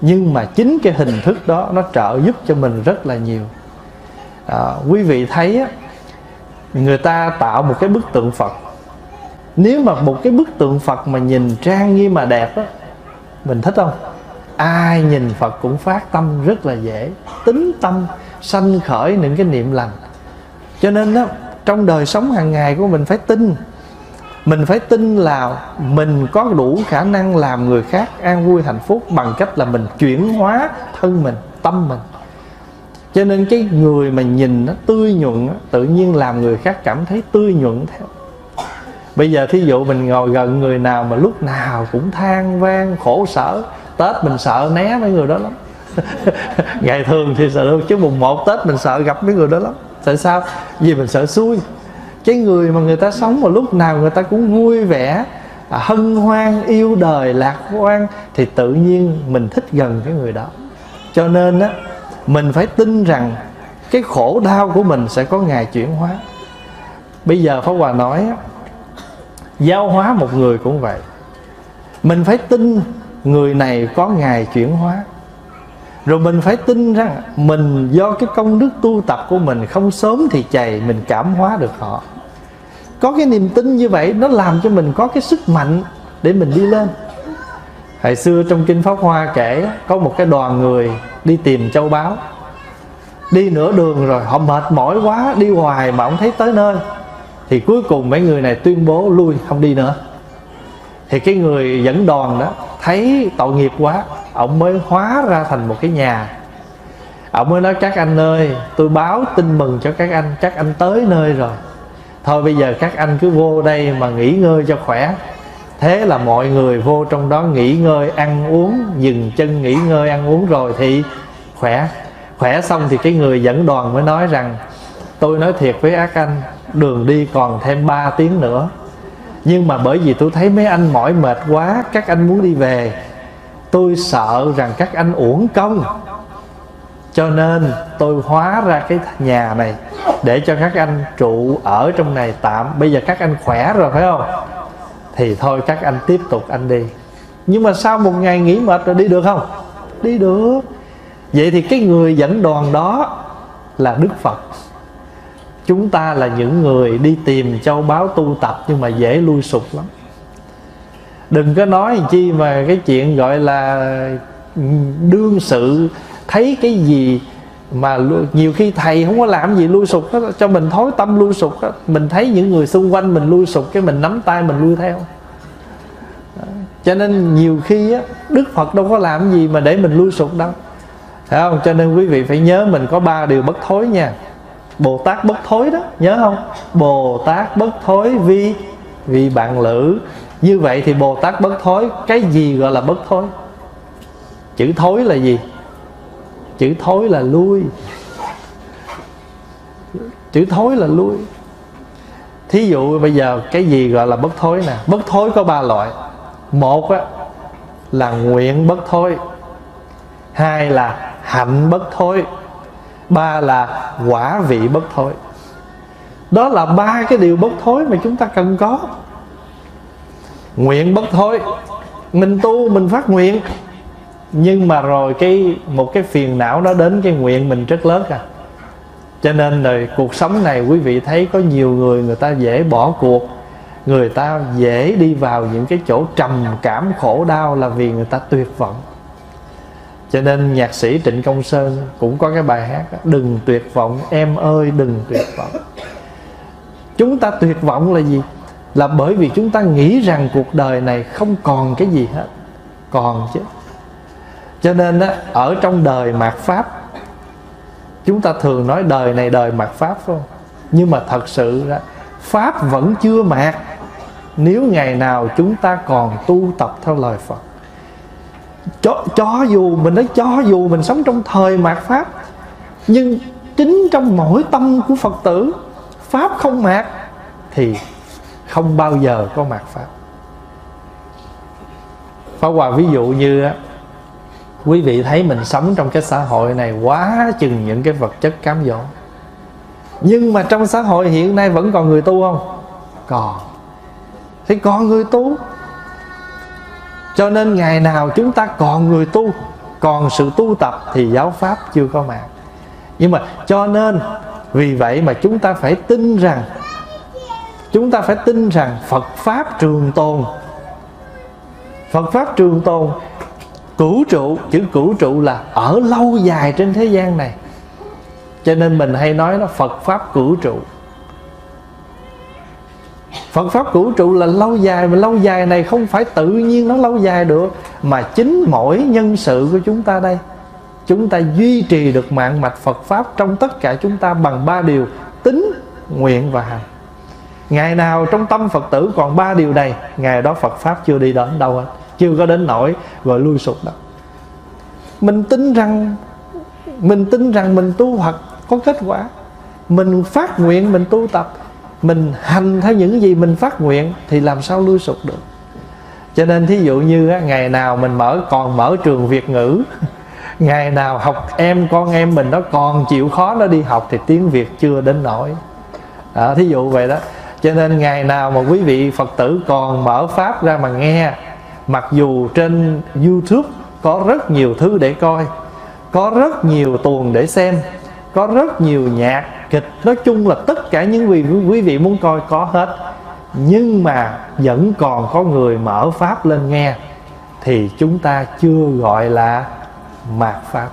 nhưng mà chính cái hình thức đó nó trợ giúp cho mình rất là nhiều à, quý vị thấy á, người ta tạo một cái bức tượng phật. Nếu mà một cái bức tượng phật mà nhìn trang nghiêm mà đẹp á mình thích không? Ai nhìn phật cũng phát tâm rất là dễ tính tâm sanh khởi những cái niệm lành. Cho nên á trong đời sống hàng ngày của mình phải tin. Mình phải tin là mình có đủ khả năng làm người khác an vui hạnh phúc bằng cách là mình chuyển hóa thân mình tâm mình cho nên cái người mà nhìn nó tươi nhuận tự nhiên làm người khác cảm thấy tươi nhuận theo. Bây giờ thí dụ mình ngồi gần người nào mà lúc nào cũng than vang khổ sở tết mình sợ né mấy người đó lắm. Ngày thường thì sợ đâu chứ mùng một tết mình sợ gặp mấy người đó lắm. Tại sao? Vì mình sợ xui. Cái người mà người ta sống mà lúc nào người ta cũng vui vẻ à, hân hoan yêu đời lạc quan thì tự nhiên mình thích gần cái người đó. Cho nên á mình phải tin rằng cái khổ đau của mình sẽ có ngày chuyển hóa. Bây giờ pháp hòa nói giao hóa một người cũng vậy. Mình phải tin người này có ngày chuyển hóa. Rồi mình phải tin rằng mình do cái công đức tu tập của mình không sớm thì chày mình cảm hóa được họ. Có cái niềm tin như vậy nó làm cho mình có cái sức mạnh để mình đi lên. Hồi xưa trong kinh pháp hoa kể, có một cái đoàn người đi tìm châu báu. Đi nửa đường rồi, họ mệt mỏi quá, đi hoài mà không thấy tới nơi. Thì cuối cùng mấy người này tuyên bố lui, không đi nữa. Thì cái người dẫn đoàn đó thấy tội nghiệp quá, ông mới hóa ra thành một cái nhà. Ông mới nói, các anh ơi, tôi báo tin mừng cho các anh các anh tới nơi rồi. Thôi bây giờ các anh cứ vô đây mà nghỉ ngơi cho khỏe thế là mọi người vô trong đó nghỉ ngơi, ăn uống, dừng chân nghỉ ngơi, ăn uống rồi thì khỏe. Khỏe xong thì cái người dẫn đoàn mới nói rằng, tôi nói thiệt với ác anh, đường đi còn thêm 3 tiếng nữa. Nhưng mà bởi vì tôi thấy mấy anh mỏi mệt quá, các anh muốn đi về. Tôi sợ rằng các anh uổng công. Cho nên tôi hóa ra cái nhà này để cho các anh trụ ở trong này tạm. Bây giờ các anh khỏe rồi, phải không? Thì thôi các anh tiếp tục anh đi. Nhưng mà sau một ngày nghỉ mệt rồi đi được không? Đi được. Vậy thì cái người dẫn đoàn đó là đức phật. Chúng ta là những người đi tìm châu báu tu tập nhưng mà dễ lui sụp lắm. Đừng có nói chi mà cái chuyện gọi là đương sự thấy cái gì mà nhiều khi thầy không có làm gì lui sụp hết cho mình thối tâm lui sụp hết. Mình thấy những người xung quanh mình lui sụp cái mình nắm tay mình lui theo. Cho nên nhiều khi á, đức phật đâu có làm gì mà để mình lui sụp đâu. Phải không? Cho nên quý vị phải nhớ mình có ba điều bất thối nha. Bồ tát bất thối đó nhớ không? Bồ tát bất thối vì vì bạn lữ. Như vậy thì bồ tát bất thối cái gì gọi là bất thối? Chữ thối là gì? Chữ thối là lui. Chữ thối là lui. Thí dụ bây giờ cái gì gọi là bất thối nè? Bất thối có ba loại. Một á, là nguyện bất thối. Hai là hạnh bất thối. Ba là quả vị bất thối. Đó là ba cái điều bất thối mà chúng ta cần có. Nguyện bất thối. Mình tu mình phát nguyện nhưng mà rồi cái một cái phiền não nó đến cái nguyện mình rất lớn à. Cho nên rồi cuộc sống này quý vị thấy có nhiều người người ta dễ bỏ cuộc. Người ta dễ đi vào những cái chỗ trầm cảm khổ đau là vì người ta tuyệt vọng. Cho nên nhạc sĩ trịnh công sơn cũng có cái bài hát đó, đừng tuyệt vọng em ơi đừng tuyệt vọng. Chúng ta tuyệt vọng là gì? Là bởi vì chúng ta nghĩ rằng cuộc đời này không còn cái gì hết. Còn chứ cho nên á, ở trong đời mạt pháp chúng ta thường nói đời này đời mạt pháp không? Nhưng mà thật sự đó, pháp vẫn chưa mạt. Nếu ngày nào chúng ta còn tu tập theo lời phật cho, cho dù mình nói cho dù mình sống trong thời mạt pháp nhưng chính trong mỗi tâm của phật tử pháp không mạt thì không bao giờ có mạt pháp. Phá Hòa ví dụ như á quý vị thấy mình sống trong cái xã hội này quá chừng những cái vật chất cám dỗ. Nhưng mà trong xã hội hiện nay vẫn còn người tu không? Còn. Thì còn người tu. Cho nên ngày nào chúng ta còn người tu, còn sự tu tập thì giáo pháp chưa có mạng. Nhưng mà cho nên, vì vậy mà chúng ta phải tin rằng, chúng ta phải tin rằng phật pháp trường tồn, phật pháp trường tồn cửu trụ chữ cửu trụ là ở lâu dài trên thế gian này. Cho nên mình hay nói nó phật pháp cửu trụ. Phật pháp cửu trụ là lâu dài Mà lâu dài này không phải tự nhiên nó lâu dài được Mà chính mỗi nhân sự của chúng ta đây. Chúng ta duy trì được mạng mạch Phật Pháp Trong tất cả chúng ta bằng ba điều Tính, nguyện và hành. Ngày nào trong tâm Phật tử còn ba điều này Ngày đó Phật Pháp chưa đi đến đâu hết. Chưa có đến nổi rồi lui sụp đâu Mình tin rằng Mình tin rằng mình tu hoặc có kết quả. Mình phát nguyện mình tu tập mình hành theo những gì mình phát nguyện thì làm sao lui sụp được? Cho nên thí dụ như á, ngày nào mình mở còn mở trường việt ngữ ngày nào học em con em mình nó còn chịu khó nó đi học thì tiếng việt chưa đến nổi à, thí dụ vậy đó. Cho nên ngày nào mà quý vị phật tử còn mở pháp ra mà nghe mặc dù trên youtube có rất nhiều thứ để coi, có rất nhiều tuồng để xem, có rất nhiều nhạc kịch, nói chung là tất cả những gì quý vị muốn coi có hết. Nhưng mà vẫn còn có người mở pháp lên nghe, thì chúng ta chưa gọi là mạt pháp.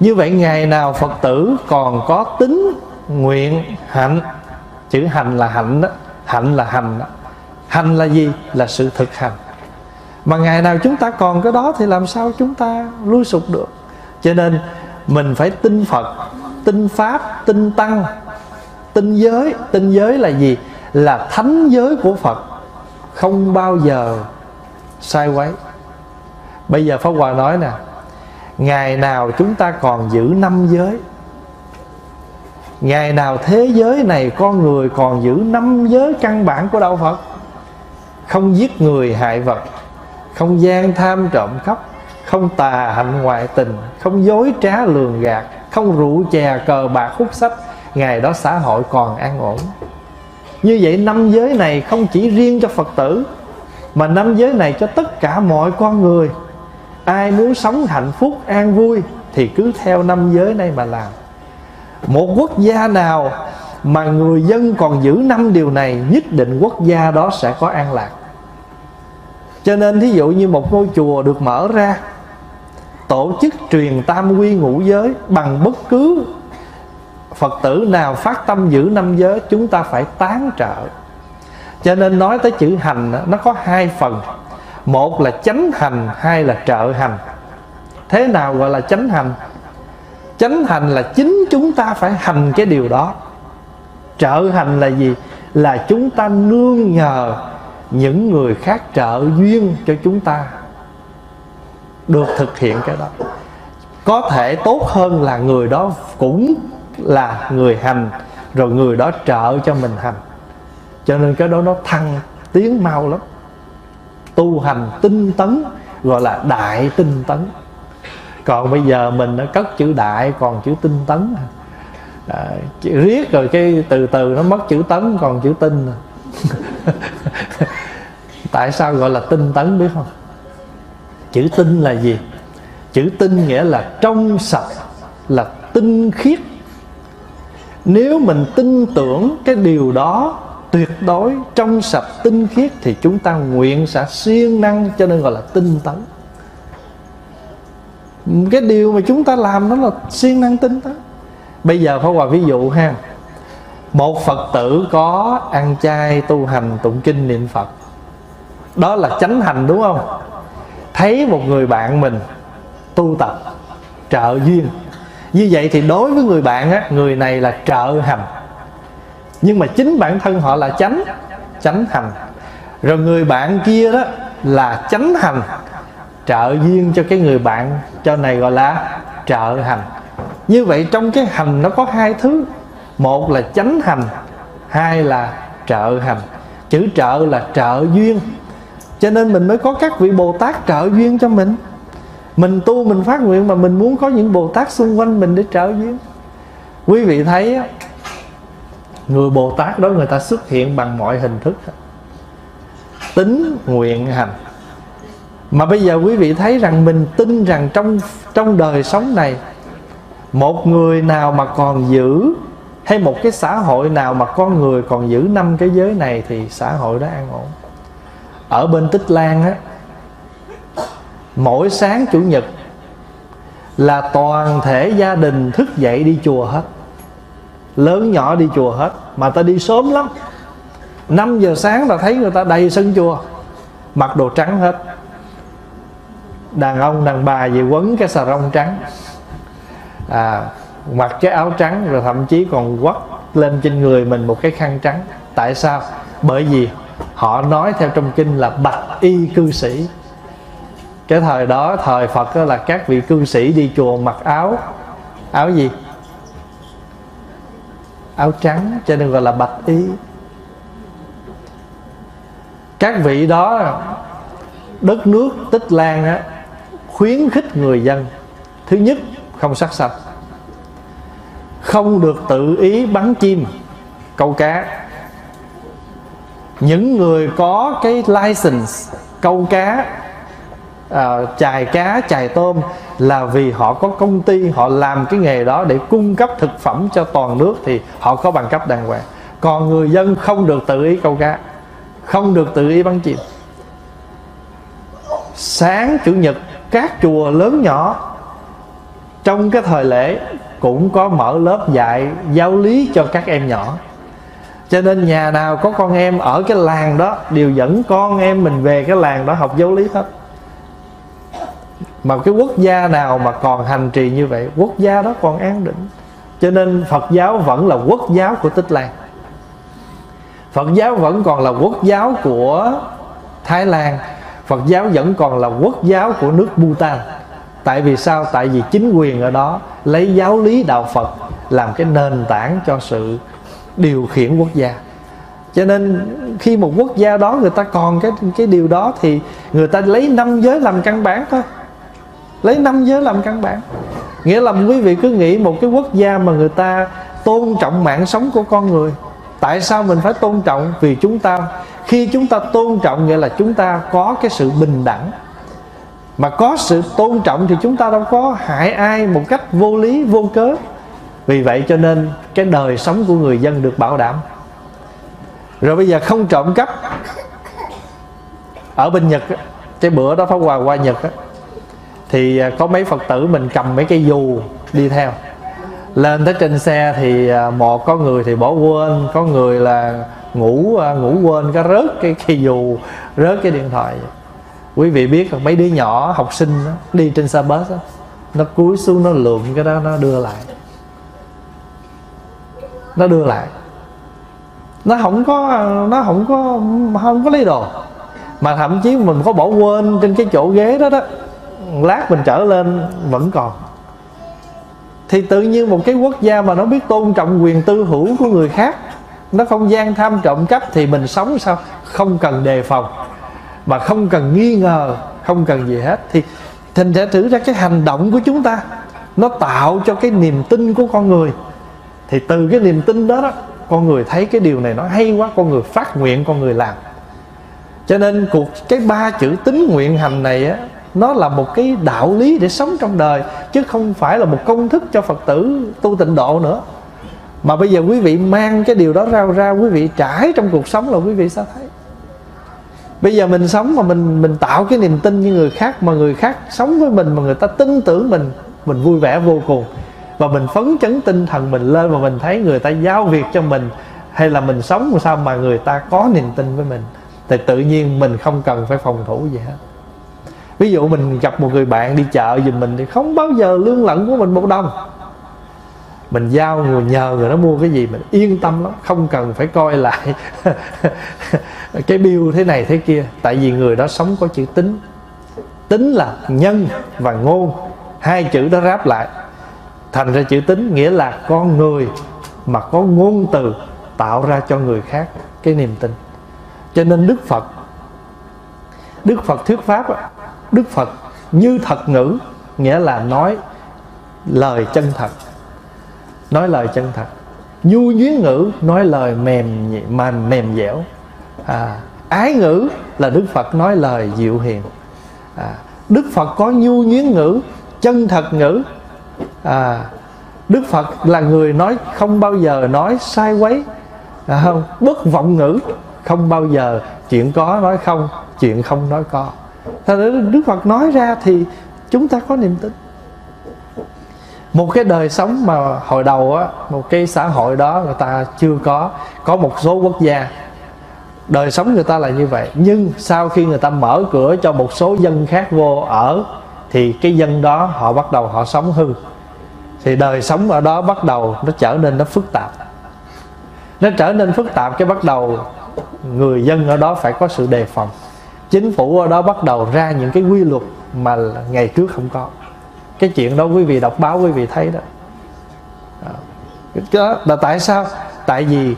Như vậy ngày nào phật tử còn có tính nguyện hạnh, chữ hành là hạnh đó, hạnh là hành đó hành là gì? Là sự thực hành. Mà ngày nào chúng ta còn cái đó thì làm sao chúng ta lui sụp được? Cho nên mình phải tin phật, tin pháp, tin tăng. Tin giới tin giới là gì? Là thánh giới của phật. Không bao giờ sai quấy. Bây giờ pháp hòa nói nè, ngày nào chúng ta còn giữ năm giới? Ngày nào thế giới này con người còn giữ năm giới căn bản của đạo phật? Không giết người hại vật, không gian tham trộm cắp, không tà hạnh ngoại tình, không dối trá lường gạt, không rượu chè cờ bạc hút sách, ngày đó xã hội còn an ổn. Như vậy năm giới này không chỉ riêng cho phật tử, mà năm giới này cho tất cả mọi con người. Ai muốn sống hạnh phúc, an vui thì cứ theo năm giới này mà làm. Một quốc gia nào mà người dân còn giữ năm điều này, nhất định quốc gia đó sẽ có an lạc cho nên thí dụ như một ngôi chùa được mở ra, tổ chức truyền tam quy ngũ giới bằng bất cứ phật tử nào phát tâm giữ năm giới, chúng ta phải tán trợ. Cho nên nói tới chữ hành, nó có hai phần. Một là chánh hành, hai là trợ hành. Thế nào gọi là chánh hành? Chánh hành là chính chúng ta phải hành cái điều đó. Trợ hành là gì? Là chúng ta nương nhờ những người khác trợ duyên cho chúng ta được thực hiện cái đó. Có thể tốt hơn là người đó cũng là người hành rồi người đó trợ cho mình hành. Cho nên cái đó nó thăng tiến mau lắm. Tu hành tinh tấn gọi là đại tinh tấn. Còn bây giờ mình nó cất chữ đại còn chữ tinh tấn. À, riết rồi cái từ từ nó mất chữ tấn còn chữ tinh. tại sao gọi là tinh tấn biết không? Chữ tinh là gì? Chữ tinh nghĩa là trong sạch, là tinh khiết. Nếu mình tin tưởng cái điều đó tuyệt đối, trong sạch, tinh khiết thì chúng ta nguyện sẽ siêng năng, cho nên gọi là tinh tấn. Cái điều mà chúng ta làm đó là siêng năng tinh tấn. Bây giờ phải hòa ví dụ ha. Một phật tử có ăn chay tu hành tụng kinh niệm phật đó là chánh hành, đúng không? Thấy một người bạn mình tu tập, trợ duyên. Như vậy thì đối với người bạn á, người này là trợ hành. Nhưng mà chính bản thân họ là chánh chánh hành. Rồi người bạn kia đó là chánh hành, trợ duyên cho cái người bạn, cho này gọi là trợ hành. Như vậy trong cái hành nó có hai thứ. Một là chánh hành, hai là trợ hành. Chữ trợ là trợ duyên cho nên mình mới có các vị bồ tát trợ duyên cho mình. Mình tu, mình phát nguyện mà mình muốn có những bồ tát xung quanh mình để trợ duyên. Quý vị thấy người bồ tát đó người ta xuất hiện bằng mọi hình thức. Tính nguyện hành. Mà bây giờ quý vị thấy rằng mình tin rằng trong trong đời sống này, một người nào mà còn giữ, hay một cái xã hội nào mà con người còn giữ năm cái giới này thì xã hội đó an ổn ở bên tích lan á mỗi sáng chủ nhật là toàn thể gia đình thức dậy đi chùa hết. Lớn nhỏ đi chùa hết mà ta đi sớm lắm. 5 giờ sáng là thấy người ta đầy sân chùa mặc đồ trắng hết. Đàn ông đàn bà về quấn cái xà rông trắng. À, mặc cái áo trắng rồi thậm chí còn quất lên trên người mình một cái khăn trắng. Tại sao? Bởi vì họ nói theo trong kinh là bạch y cư sĩ. Cái thời đó, thời phật đó là các vị cư sĩ đi chùa mặc áo. Áo gì? Áo trắng, cho nên gọi là bạch y. Các vị đó, đất nước tích lan á, khuyến khích người dân. Thứ nhất, không sát sạch không được tự ý bắn chim, câu cá những người có cái license câu cá à, chài cá chài tôm là vì họ có công ty họ làm cái nghề đó để cung cấp thực phẩm cho toàn nước thì họ có bằng cấp đàng hoàng. Còn người dân không được tự ý câu cá không được tự ý bắn chim sáng chủ nhật các chùa lớn nhỏ trong cái thời lễ cũng có mở lớp dạy giáo lý cho các em nhỏ cho nên nhà nào có con em ở cái làng đó, đều dẫn con em mình về cái làng đó học giáo lý hết. Mà cái quốc gia nào mà còn hành trì như vậy, quốc gia đó còn an định. Cho nên phật giáo vẫn là quốc giáo của tích lan. Phật giáo vẫn còn là quốc giáo của thái lan. Phật giáo vẫn còn là quốc giáo của nước bhutan. Tại vì sao? Tại vì chính quyền ở đó lấy giáo lý đạo phật làm cái nền tảng cho sự điều khiển quốc gia. Cho nên khi một quốc gia đó người ta còn cái cái điều đó thì người ta lấy năm giới làm căn bản thôi. Lấy năm giới làm căn bản. Nghĩa là quý vị cứ nghĩ một cái quốc gia mà người ta tôn trọng mạng sống của con người, tại sao mình phải tôn trọng? Vì chúng ta, khi chúng ta tôn trọng nghĩa là chúng ta có cái sự bình đẳng. Mà có sự tôn trọng thì chúng ta đâu có hại ai một cách vô lý, vô cớ vì vậy cho nên cái đời sống của người dân được bảo đảm. Rồi bây giờ không trộm cắp. Ở bên nhật cái bữa đó pháo hòa qua nhật thì à, có mấy phật tử mình cầm mấy cái dù đi theo. Lên tới trên xe thì à, một có người thì bỏ quên có người là ngủ à, ngủ quên cái rớt cái cái dù rớt cái điện thoại. Quý vị biết là mấy đứa nhỏ học sinh đó, đi trên xe bus đó, nó cúi xuống nó lượm cái đó nó đưa lại nó đưa lại. Nó không có, nó không có không có lấy đồ. Mà thậm chí mình có bỏ quên trên cái chỗ ghế đó đó, lát mình trở lên vẫn còn. Thì tự nhiên một cái quốc gia mà nó biết tôn trọng quyền tư hữu của người khác, nó không gian tham trộm cắp thì mình sống sao? Không cần đề phòng. Mà không cần nghi ngờ, không cần gì hết. Thì thành sẽ thử ra cái hành động của chúng ta. Nó tạo cho cái niềm tin của con người thì từ cái niềm tin đó đó, con người thấy cái điều này nó hay quá, con người phát nguyện, con người làm. Cho nên cuộc, cái ba chữ tính nguyện hành này á, nó là một cái đạo lý để sống trong đời, chứ không phải là một công thức cho phật tử tu tịnh độ nữa. Mà bây giờ quý vị mang cái điều đó ra ra quý vị trải trong cuộc sống là quý vị sao thấy. Bây giờ mình sống mà mình mình tạo cái niềm tin như người khác, mà người khác sống với mình, mà người ta tin tưởng mình mình vui vẻ vô cùng và mình phấn chấn tinh thần mình lên và mình thấy người ta giao việc cho mình, hay là mình sống làm sao mà người ta có niềm tin với mình, thì tự nhiên mình không cần phải phòng thủ gì hết. Ví dụ mình gặp một người bạn đi chợ giùm mình thì không bao giờ lương lận của mình một đồng. Mình giao người nhờ người đó mua cái gì mình yên tâm lắm, không cần phải coi lại cái bill thế này thế kia. Tại vì người đó sống có chữ tính. Tính là nhân và ngôn. Hai chữ đó ráp lại thành ra chữ tính nghĩa là con người mà có ngôn từ tạo ra cho người khác cái niềm tin. Cho nên đức phật đức phật thuyết pháp đức phật như thật ngữ nghĩa là nói lời chân thật nói lời chân thật. Nhu nhuyến ngữ nói lời mềm mà mềm dẻo. À, ái ngữ là đức phật nói lời dịu hiền. À, đức phật có nhu nhuyến ngữ chân thật ngữ à, đức phật là người nói không bao giờ nói sai quấy. À, không bất vọng ngữ không bao giờ chuyện có nói không chuyện không nói có. Thật ra Đức Phật nói ra thì chúng ta có niềm tin. Một cái đời sống mà hồi đầu á một cái xã hội đó người ta chưa có có một số quốc gia đời sống người ta là như vậy. Nhưng sau khi người ta mở cửa cho một số dân khác vô ở thì cái dân đó họ bắt đầu họ sống hư. Thì đời sống ở đó bắt đầu nó trở nên nó phức tạp. Nó trở nên phức tạp cái bắt đầu người dân ở đó phải có sự đề phòng. Chính phủ ở đó bắt đầu ra những cái quy luật mà ngày trước không có. Cái chuyện đó quý vị đọc báo quý vị thấy đó. Đó, là tại sao? Tại vì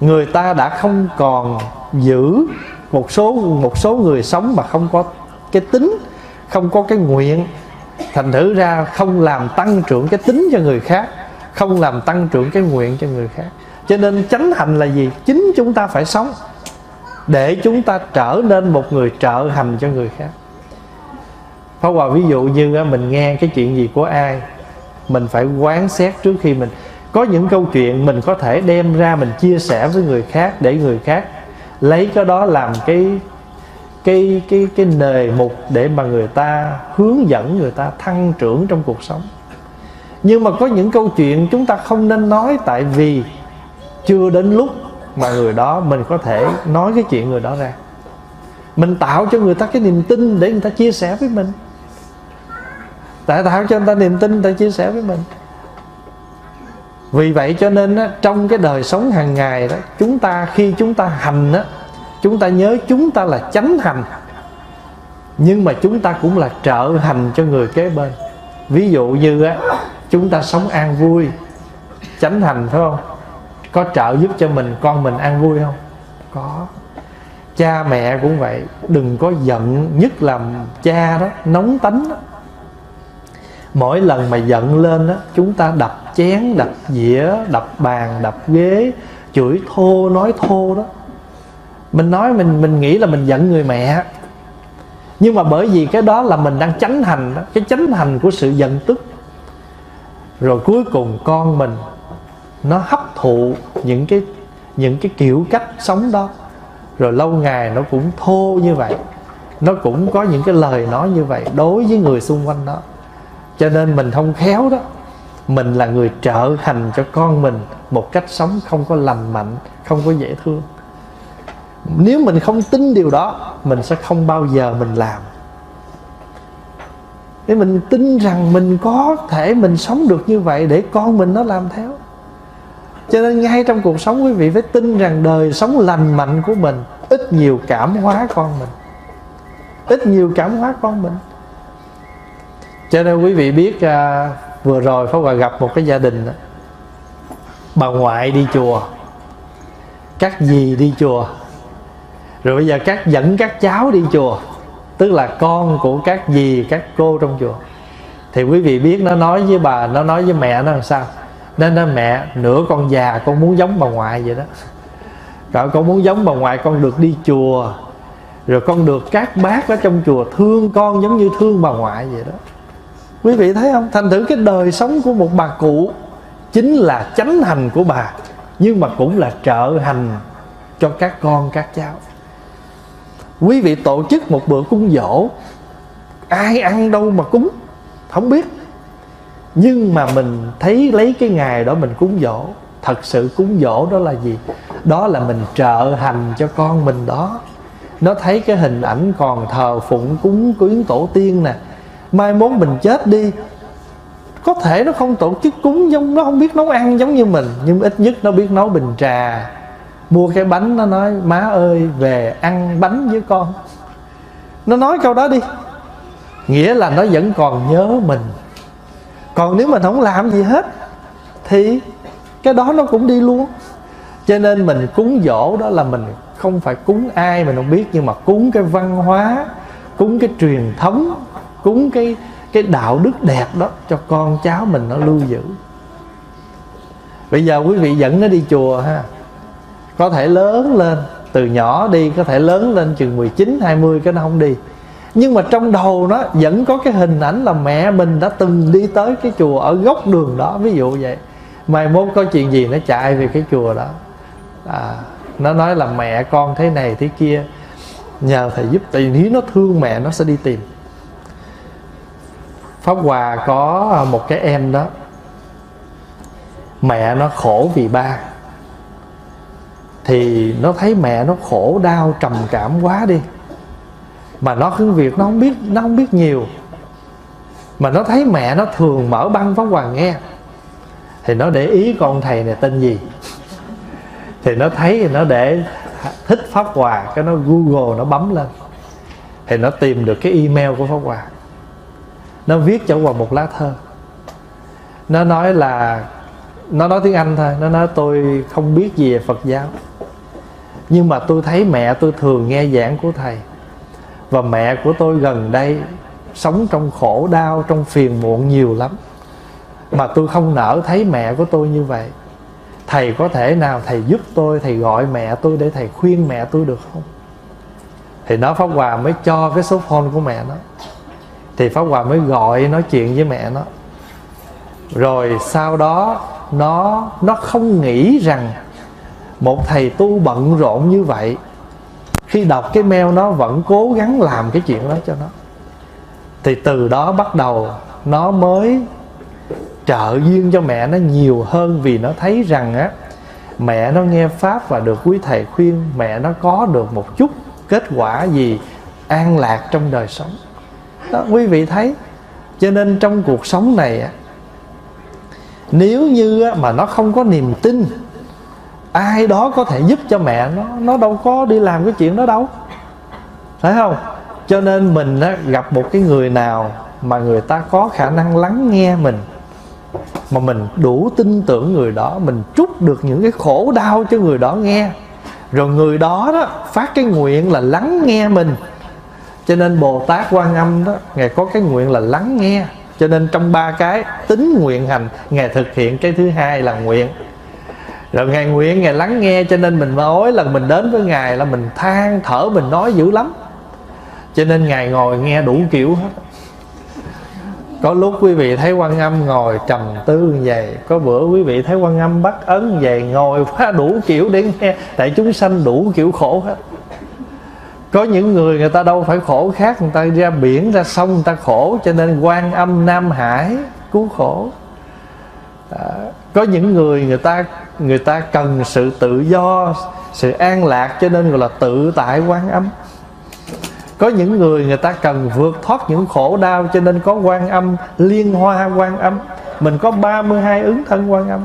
người ta đã không còn giữ một số một số người sống mà không có cái tính không có cái nguyện thành thử ra không làm tăng trưởng cái tính cho người khác, không làm tăng trưởng cái nguyện cho người khác. Cho nên chánh hành là gì? Chính chúng ta phải sống để chúng ta trở nên một người trợ hành cho người khác. Pháp Hòa ví dụ như mình nghe cái chuyện gì của ai, Mình phải quán xét trước khi mình. Có những câu chuyện mình có thể đem ra mình chia sẻ với người khác Để người khác lấy cái đó làm cái cái cái cái nề mục để mà người ta hướng dẫn người ta thăng trưởng trong cuộc sống. Nhưng mà có những câu chuyện chúng ta không nên nói tại vì chưa đến lúc mà người đó mình có thể nói cái chuyện người đó ra. Mình tạo cho người ta cái niềm tin để người ta chia sẻ với mình. Tại tạo cho người ta niềm tin người ta chia sẻ với mình. Vì vậy cho nên á, trong cái đời sống hàng ngày đó chúng ta khi chúng ta hành á, chúng ta nhớ chúng ta là chánh hành. Nhưng mà chúng ta cũng là trợ hành cho người kế bên. Ví dụ như á, chúng ta sống an vui. Chánh hành phải không? Có trợ giúp cho mình con mình an vui không? Có. Cha mẹ cũng vậy. Đừng có giận nhất là cha đó nóng tánh đó. mỗi lần mà giận lên đó chúng ta đập chén đập dĩa đập bàn đập ghế chửi thô nói thô đó mình nói mình mình nghĩ là mình giận người mẹ. Nhưng mà bởi vì cái đó là mình đang chánh hành đó, cái chánh hành của sự giận tức. Rồi cuối cùng con mình, nó hấp thụ những cái những cái kiểu cách sống đó. Rồi lâu ngày nó cũng thô như vậy, nó cũng có những cái lời nói như vậy đối với người xung quanh đó. Cho nên mình không khéo đó, mình là người trợ hành cho con mình một cách sống không có lành mạnh, không có dễ thương nếu mình không tin điều đó mình sẽ không bao giờ mình làm. Để mình tin rằng mình có thể mình sống được như vậy để con mình nó làm theo. Cho nên ngay trong cuộc sống quý vị phải tin rằng đời sống lành mạnh của mình ít nhiều cảm hóa con mình. Ít nhiều cảm hóa con mình. Cho nên quý vị biết à, vừa rồi Pháp Hòa gặp một cái gia đình đó, bà ngoại đi chùa. Các dì đi chùa rồi bây giờ các dẫn các cháu đi chùa, tức là con của các dì, các cô trong chùa. Thì quý vị biết nó nói với bà, nó nói với mẹ nó làm sao? Nên nó mẹ, nửa con già con muốn giống bà ngoại vậy đó. Rồi con muốn giống bà ngoại, con được đi chùa. Rồi con được các bác ở trong chùa thương con giống như thương bà ngoại vậy đó. Quý vị thấy không? Thành thử cái đời sống của một bà cụ chính là chánh hành của bà, nhưng mà cũng là trợ hành cho các con, các cháu quý vị tổ chức một bữa cúng dỗ. Ai ăn đâu mà cúng? Không biết. Nhưng mà mình thấy lấy cái ngày đó mình cúng dỗ. Thật sự cúng dỗ đó là gì? Đó là mình trợ hành cho con mình đó. Nó thấy cái hình ảnh còn thờ phụng, cúng quyến tổ tiên nè. Mai mốt mình chết đi. Có thể nó không tổ chức cúng giống, nó không biết nấu ăn giống như mình, nhưng ít nhất nó biết nấu bình trà mua cái bánh nó nói, má ơi, về ăn bánh với con. Nó nói câu đó đi. Nghĩa là nó vẫn còn nhớ mình. Còn nếu mình không làm gì hết, thì cái đó nó cũng đi luôn. Cho nên mình cúng dỗ đó là mình không phải cúng ai mình không biết, nhưng mà cúng cái văn hóa, cúng cái truyền thống, cúng cái cái đạo đức đẹp đó cho con cháu mình nó lưu giữ. Bây giờ quý vị dẫn nó đi chùa ha có thể lớn lên từ nhỏ đi có thể lớn lên chừng 19 20 cái nó không đi. Nhưng mà trong đầu nó vẫn có cái hình ảnh là mẹ mình đã từng đi tới cái chùa ở góc đường đó ví dụ vậy. Mai mốt có chuyện gì nó chạy về cái chùa đó. À, nó nói là mẹ con thế này thế kia nhờ thầy giúp tại nếu nó thương mẹ nó sẽ đi tìm. Pháp hòa có một cái em đó mẹ nó khổ vì ba thì nó thấy mẹ nó khổ, đau, trầm cảm quá đi. Mà nó cứ việc nó không biết, nó không biết nhiều. Mà nó thấy mẹ nó thường mở băng pháp hoàng nghe. Thì nó để ý con thầy này tên gì. Thì nó thấy thì nó để thích pháp hòa cái nó google, nó bấm lên. Thì nó tìm được cái email của pháp hòa nó viết cho hòa một lá thơ. Nó nói là, nó nói tiếng anh thôi, nó nói, tôi không biết gì về phật giáo nhưng mà tôi thấy mẹ tôi thường nghe giảng của thầy. Và mẹ của tôi gần đây sống trong khổ đau, trong phiền muộn nhiều lắm. Mà tôi không nỡ thấy mẹ của tôi như vậy. Thầy có thể nào thầy giúp tôi, thầy gọi mẹ tôi để thầy khuyên mẹ tôi được không? Thì nó pháp hòa mới cho cái số phone của mẹ nó. Thì pháp hòa mới gọi nói chuyện với mẹ nó. Rồi sau đó nó nó không nghĩ rằng một thầy tu bận rộn như vậy, khi đọc cái mail nó vẫn cố gắng làm cái chuyện đó cho nó. Thì từ đó bắt đầu nó mới trợ duyên cho mẹ nó nhiều hơn vì nó thấy rằng á, mẹ nó nghe pháp và được quý thầy khuyên, mẹ nó có được một chút kết quả gì an lạc trong đời sống. Đó, quý vị thấy, cho nên trong cuộc sống này á, nếu như mà nó không có niềm tin ai đó có thể giúp cho mẹ nó nó đâu có đi làm cái chuyện đó đâu. Phải không? Cho nên mình á, gặp một cái người nào mà người ta có khả năng lắng nghe mình mà mình đủ tin tưởng người đó mình trút được những cái khổ đau cho người đó nghe. Rồi người đó đó phát cái nguyện là lắng nghe mình. Cho nên bồ tát quan âm đó ngài có cái nguyện là lắng nghe. Cho nên trong ba cái tính nguyện hành ngài thực hiện cái thứ hai là nguyện rồi ngài nguyện ngài lắng nghe cho nên mình mỗi lần mình đến với ngài là mình than thở mình nói dữ lắm. Cho nên ngài ngồi nghe đủ kiểu hết. Có lúc quý vị thấy quan âm ngồi trầm tư như vậy có bữa quý vị thấy quan âm bắt ấn như vậy ngồi quá đủ kiểu để nghe tại chúng sanh đủ kiểu khổ hết. Có những người người ta đâu phải khổ khác người ta ra biển ra sông người ta khổ cho nên quan âm nam hải cứu khổ. À, có những người người ta người ta cần sự tự do, sự an lạc cho nên gọi là tự tại quan âm. Có những người người ta cần vượt thoát những khổ đau cho nên có quan âm, liên hoa quan âm. Mình có 32 ứng thân quan âm.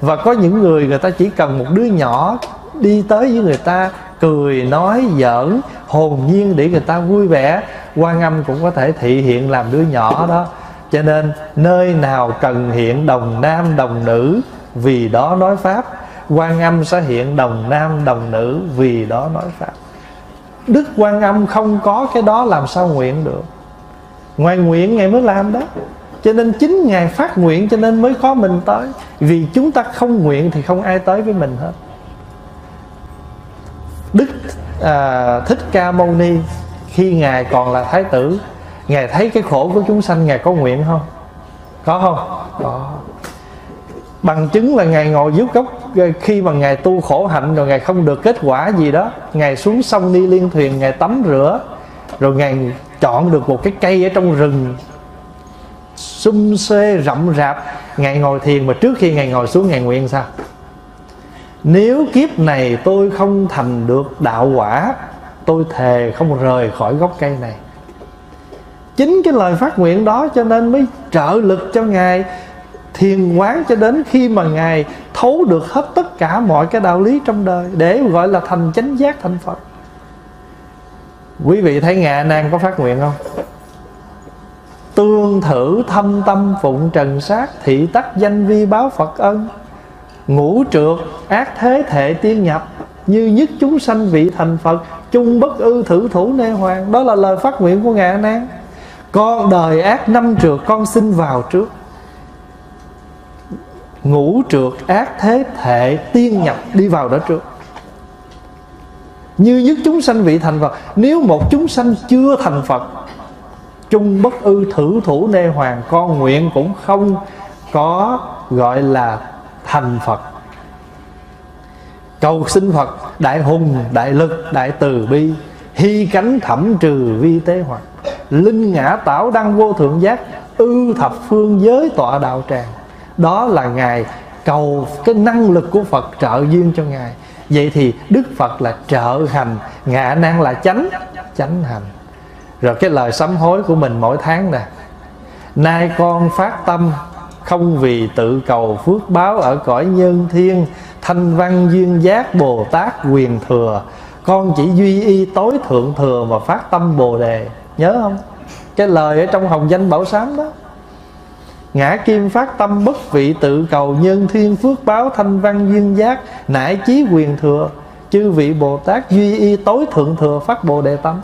Và có những người người ta chỉ cần một đứa nhỏ đi tới với người ta, cười, nói, giỡn, hồn nhiên để người ta vui vẻ, quan âm cũng có thể thị hiện làm đứa nhỏ đó. Cho nên nơi nào cần hiện đồng nam đồng nữ vì đó nói pháp. Quan âm sẽ hiện đồng nam đồng nữ vì đó nói pháp. Đức quan âm không có cái đó làm sao nguyện được. Ngoài nguyện ngài mới làm đó. Cho nên chính ngài phát nguyện cho nên mới có mình tới. Vì chúng ta không nguyện thì không ai tới với mình hết. Đức à, thích ca mâu ni khi ngài còn là thái tử ngài thấy cái khổ của chúng sanh ngài có nguyện không? Có không? Có bằng chứng là ngài ngồi dưới gốc ờ, khi mà ngài tu khổ hạnh rồi ngài không được kết quả gì đó, ngài xuống sông đi liên thuyền, ngài tắm rửa, rồi ngài chọn được một cái cây ở trong rừng xum xê rậm rạp. Ngài ngồi thiền mà trước khi ngài ngồi xuống ngài nguyện sao? Nếu kiếp này tôi không thành được đạo quả, tôi thề không rời khỏi gốc cây này. Chính cái lời phát nguyện đó cho nên mới trợ lực cho ngài thiền quán cho đến khi mà ngài thấu được hết tất cả mọi cái đạo lý trong đời, để gọi là thành chánh giác, thành phật. Quý vị thấy ngài nan có phát nguyện không? Tương thử thâm tâm phụng trần sát thị tắc danh vi báo phật ân. Ngũ trượt ác thế thệ tiên nhập, như nhất chúng sanh vị thành phật, chung bất ư thử thủ nê hoàng đó là lời phát nguyện của ngài nan con đời ác năm trượt, con xin vào trước ngũ trượt ác thế thệ tiên nhập đi vào đó trước. Như nhất chúng sanh vị thành Phật Nếu một chúng sanh chưa thành Phật Chung bất ư thử thủ nê hoàng Con nguyện cũng không có gọi là thành Phật. Cầu xin Phật Đại hùng, đại lực, đại từ bi Hy cánh thẩm trừ vi tế hoặc Linh ngã tảo đăng vô thượng giác Ư thập phương giới tọa đạo tràng. Đó là Ngài cầu cái năng lực của Phật trợ duyên cho Ngài. Vậy thì Đức Phật là trợ hành Ngạ năng là chánh Chánh hành. Rồi cái lời sám hối của mình mỗi tháng nè. Nay con phát tâm, Không vì tự cầu phước báo Ở cõi nhân thiên, Thanh văn duyên giác Bồ Tát quyền thừa. Con chỉ duy y tối thượng thừa Mà phát tâm Bồ Đề. Nhớ không? Cái lời ở trong Hồng Danh Bảo Sám đó. Ngã kim phát tâm bất vị tự cầu nhân thiên phước báo thanh văn duyên giác Nại chí quyền thừa. Chư vị Bồ Tát duy y tối thượng thừa phát Bồ Đề Tâm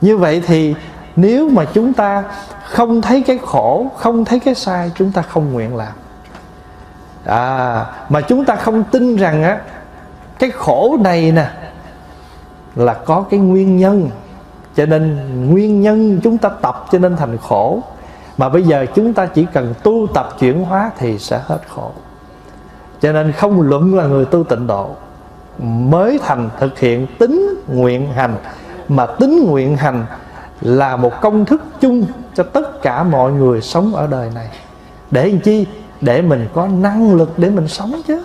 Như vậy thì nếu mà chúng ta không thấy cái khổ Không thấy cái sai Chúng ta không nguyện làm. À, Mà chúng ta không tin rằng á Cái khổ này nè Là có cái nguyên nhân. Cho nên nguyên nhân chúng ta tập cho nên thành khổ mà bây giờ chúng ta chỉ cần tu tập chuyển hóa thì sẽ hết khổ. Cho nên không luận là người tu tịnh độ mới thành thực hiện tính nguyện hành mà tính nguyện hành là một công thức chung cho tất cả mọi người sống ở đời này. Để làm chi? Để mình có năng lực để mình sống chứ.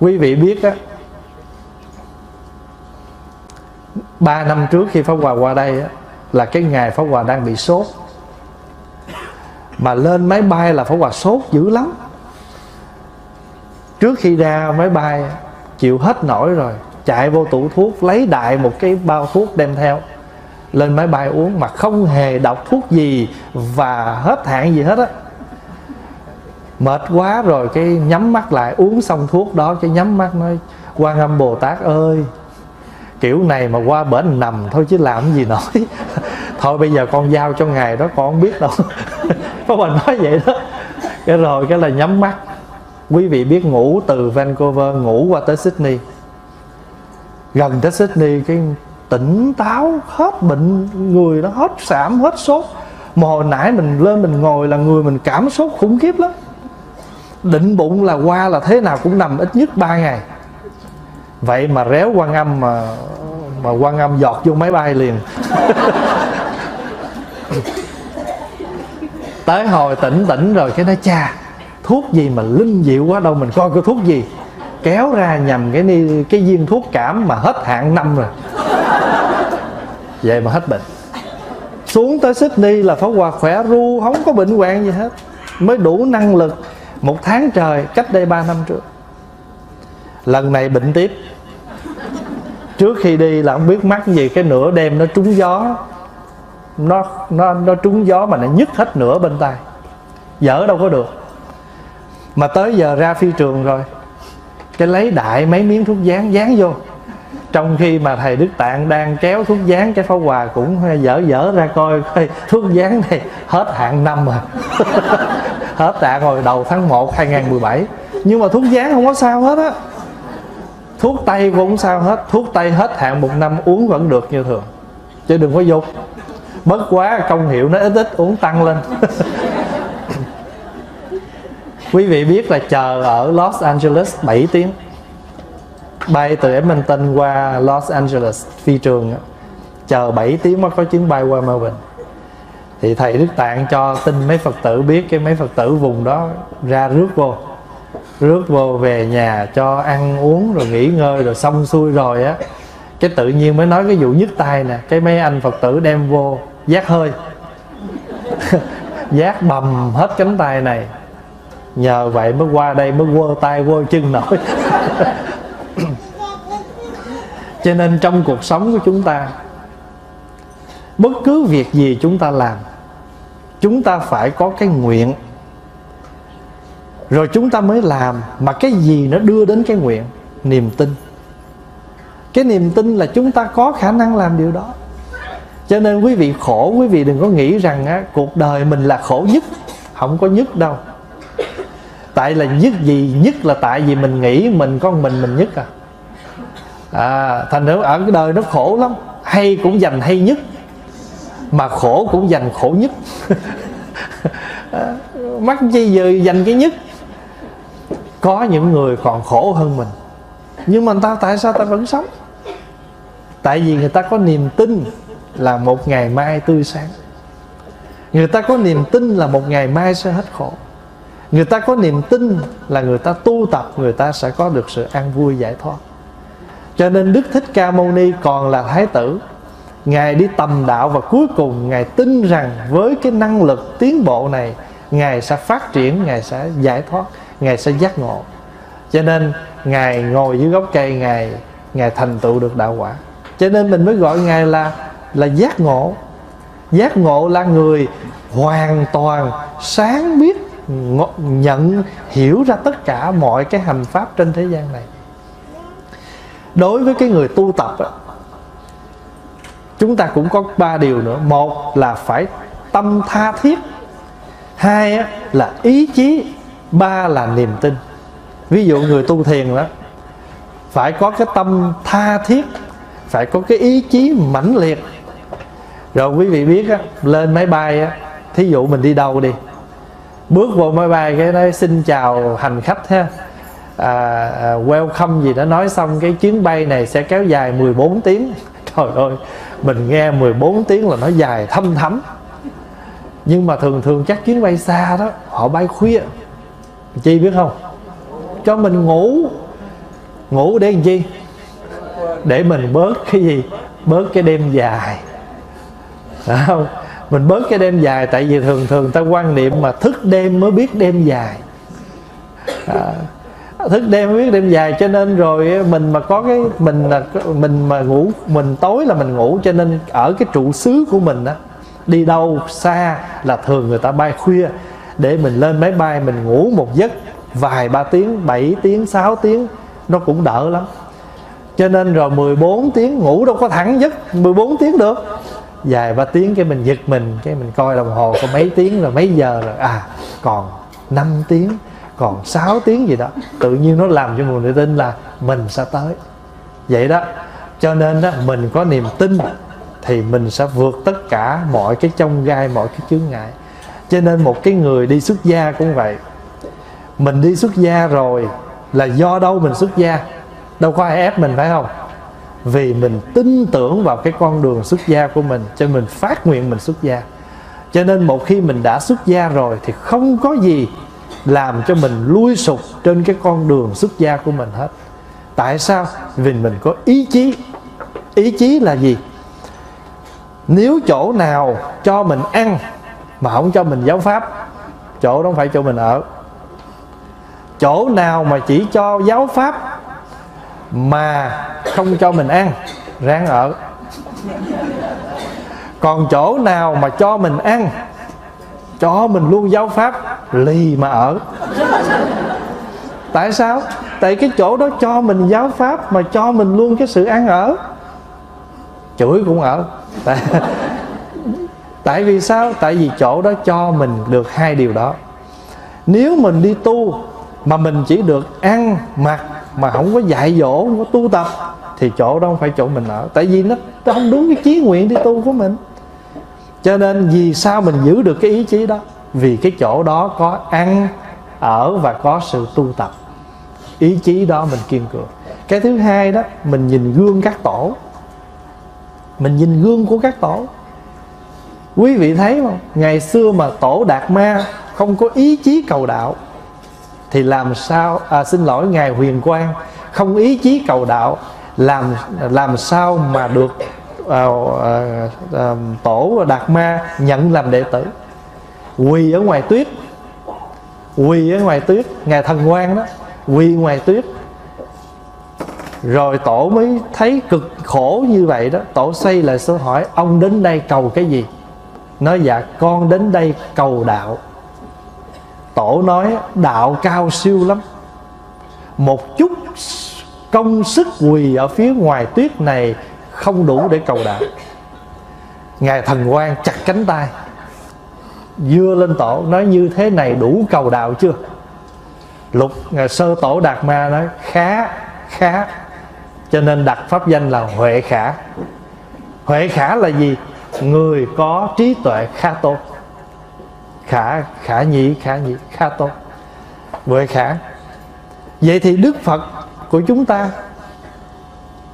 Quý vị biết á ba năm trước khi Pháp Hòa qua đây á, là cái ngày Pháp Hòa đang bị sốt. Mà lên máy bay là Pháp Hòa sốt dữ lắm. Trước khi ra máy bay, chịu hết nổi rồi, chạy vô tủ thuốc, lấy đại một cái bao thuốc đem theo. Lên máy bay uống mà không hề đọc thuốc gì và hết hạn gì hết á. Mệt quá rồi, cái nhắm mắt lại, uống xong thuốc đó, cái nhắm mắt nói, quan âm bồ tát ơi kiểu này mà qua bển nằm thôi chứ làm gì nổi. Thôi bây giờ con giao cho ngài đó, con không biết đâu. Có mình nói vậy đó. Cái rồi cái là nhắm mắt. Quý vị biết ngủ từ Vancouver, ngủ qua tới Sydney. Gần tới Sydney, cái tỉnh táo hết bệnh, người nó hết sảm, hết sốt. Mà hồi nãy mình lên mình ngồi là người mình cảm sốt khủng khiếp lắm. Định bụng là qua là thế nào cũng nằm ít nhất 3 ngày vậy mà réo quan âm mà mà quan âm giọt vô máy bay liền. Tới hồi tỉnh tỉnh rồi cái nó cha thuốc gì mà linh diệu quá đâu mình coi cái thuốc gì. Kéo ra nhầm cái ni cái viên thuốc cảm mà hết hạn năm rồi. Vậy mà hết bệnh. Xuống tới Sydney là Pháp Hòa khỏe ru không có bệnh hoạn gì hết. Mới đủ năng lực một tháng trời cách đây 3 năm trước. Lần này bệnh tiếp trước khi đi là không biết mắc gì, cái nửa đêm nó trúng gió. Nó nó nó trúng gió mà nó nhức hết nửa bên tay dở đâu có được. Mà tới giờ ra phi trường rồi, cái lấy đại mấy miếng thuốc dán dán vô. Trong khi mà thầy đức tạng đang kéo thuốc dán, cái pháo quà cũng dở dở ra coi coi thuốc dán này hết hạn năm rồi à. hết hạn rồi đầu tháng 1 2017 nhưng mà thuốc dán không có sao hết á thuốc tây cũng sao hết. Thuốc tây hết hạn một năm uống vẫn được như thường. Chứ đừng có dục mất quá công hiệu nó ít ít uống tăng lên. Quý vị biết là chờ ở Los Angeles 7 tiếng. Bay từ Edmonton qua Los Angeles phi trường chờ 7 tiếng mới có chuyến bay qua Melbourne. Thì thầy Đức Tạng cho tin mấy Phật tử biết cái mấy Phật tử vùng đó ra rước vô rước vô về nhà cho ăn uống rồi nghỉ ngơi rồi xong xuôi rồi á, cái tự nhiên mới nói cái vụ nhức tay nè, cái mấy anh Phật tử đem vô giác hơi. Giác bầm hết cánh tay này. Nhờ vậy mới qua đây mới quơ tay quơ chân nổi. Cho nên trong cuộc sống của chúng ta, bất cứ việc gì chúng ta làm, chúng ta phải có cái nguyện rồi chúng ta mới làm. Mà cái gì nó đưa đến cái nguyện? Niềm tin. Cái niềm tin là chúng ta có khả năng làm điều đó. Cho nên quý vị khổ quý vị đừng có nghĩ rằng á, cuộc đời mình là khổ nhất không có nhất đâu. Tại là nhất gì nhất là tại vì mình nghĩ mình con mình mình nhất à. À thành ra ở cái đời nó khổ lắm. Hay cũng dành hay nhất mà khổ cũng dành khổ nhất. Mắc chi giờ dành cái nhất? Có những người còn khổ hơn mình. Nhưng mà ta, tại sao ta vẫn sống? Tại vì người ta có niềm tin là một ngày mai tươi sáng. Người ta có niềm tin là một ngày mai sẽ hết khổ. Người ta có niềm tin là người ta tu tập, người ta sẽ có được sự an vui giải thoát. Cho nên đức thích ca mâu ni còn là thái tử. Ngài đi tầm đạo và cuối cùng ngài tin rằng với cái năng lực tiến bộ này, ngài sẽ phát triển, ngài sẽ giải thoát ngài sẽ giác ngộ. Cho nên ngài ngồi dưới gốc cây ngài ngài thành tựu được đạo quả. Cho nên mình mới gọi ngài là là giác ngộ. Giác ngộ là người hoàn toàn sáng biết nhận hiểu ra tất cả mọi cái hành pháp trên thế gian này. Đối với cái người tu tập á, chúng ta cũng có ba điều nữa. Một là phải tâm tha thiết. Hai á, là ý chí ba là niềm tin. Ví dụ người tu thiền đó phải có cái tâm tha thiết phải có cái ý chí mãnh liệt. Rồi quý vị biết á, lên máy bay á, thí dụ mình đi đâu đi bước vào máy bay cái nói xin chào hành khách ha. À, à, welcome gì đó nói xong cái chuyến bay này sẽ kéo dài 14 tiếng. Trời ơi mình nghe 14 tiếng là nó dài thâm thấm. nhưng mà thường thường chắc chuyến bay xa đó họ bay khuya chi biết không? Cho mình ngủ ngủ để làm chi? Để mình bớt cái gì? Bớt cái đêm dài. Phải không? Mình bớt cái đêm dài tại vì thường thường ta quan niệm mà thức đêm mới biết đêm dài. À, thức đêm mới biết đêm dài cho nên rồi mình mà có cái mình là mình mà ngủ mình tối là mình ngủ cho nên ở cái trụ xứ của mình á đi đâu xa là thường người ta bay khuya để mình lên máy bay, mình ngủ một giấc, vài ba tiếng 7 tiếng 6 tiếng, nó cũng đỡ lắm. Cho nên rồi 14 tiếng ngủ đâu có thẳng giấc 14 tiếng được. Dài ba tiếng cái mình giật mình, cái mình coi đồng hồ có mấy tiếng rồi mấy giờ rồi. À còn 5 tiếng, còn 6 tiếng gì đó. Tự nhiên nó làm cho người tin là mình sẽ tới. Vậy đó. Cho nên đó mình có niềm tin thì mình sẽ vượt tất cả mọi cái trong gai, mọi cái chướng ngại cho nên một cái người đi xuất gia cũng vậy. Mình đi xuất gia rồi là do đâu mình xuất gia? Đâu có ai ép mình, phải không? Vì mình tin tưởng vào cái con đường xuất gia của mình, cho mình phát nguyện mình xuất gia. Cho nên một khi mình đã xuất gia rồi thì không có gì làm cho mình lui sụp trên cái con đường xuất gia của mình hết. Tại sao? Vì mình có ý chí. Ý chí là gì? Nếu chỗ nào cho mình ăn mà không cho mình giáo pháp. Chỗ đó không phải chỗ mình ở. Chỗ nào mà chỉ cho giáo pháp mà không cho mình ăn ráng ở. Còn chỗ nào mà cho mình ăn cho mình luôn giáo pháp lì mà ở. Tại sao? Tại cái chỗ đó cho mình giáo pháp mà cho mình luôn cái sự ăn ở. Chửi cũng ở. tại, tại vì sao? Tại vì chỗ đó cho mình được hai điều đó. Nếu mình đi tu mà mình chỉ được ăn mặc mà không có dạy dỗ không có tu tập thì chỗ đó không phải chỗ mình ở. Tại vì nó, nó không đúng cái chí nguyện đi tu của mình. Cho nên vì sao mình giữ được cái ý chí đó? Vì cái chỗ đó có ăn ở và có sự tu tập. Ý chí đó mình kiên cường. Cái thứ hai đó mình nhìn gương các tổ. Mình nhìn gương của các tổ quý vị thấy không? Ngày xưa mà tổ đạt ma không có ý chí cầu đạo thì làm sao à, xin lỗi ngài huyền quang không ý chí cầu đạo làm làm sao mà được à, à, à, tổ đạt ma nhận làm đệ tử? Quỳ ở ngoài tuyết quỳ ở ngoài tuyết ngài thần quan đó quỳ ngoài tuyết. Rồi tổ mới thấy cực khổ như vậy đó tổ xây lại số hỏi ông đến đây cầu cái gì? Nói dạ con đến đây cầu đạo. Tổ nói, đạo cao siêu lắm. Một chút công sức quỳ ở phía ngoài tuyết này không đủ để cầu đạo. Ngài thần quan chặt cánh tay, dưa lên tổ, nói, như thế này đủ cầu đạo chưa? Lục, ngài sơ tổ đạt ma nói, khá khá. Cho nên đặt pháp danh là huệ khả. Huệ khả là gì? Người có trí tuệ khá tốt. Khả khả nhị khả nhị khá tốt. Vậy khả, vậy thì đức phật của chúng ta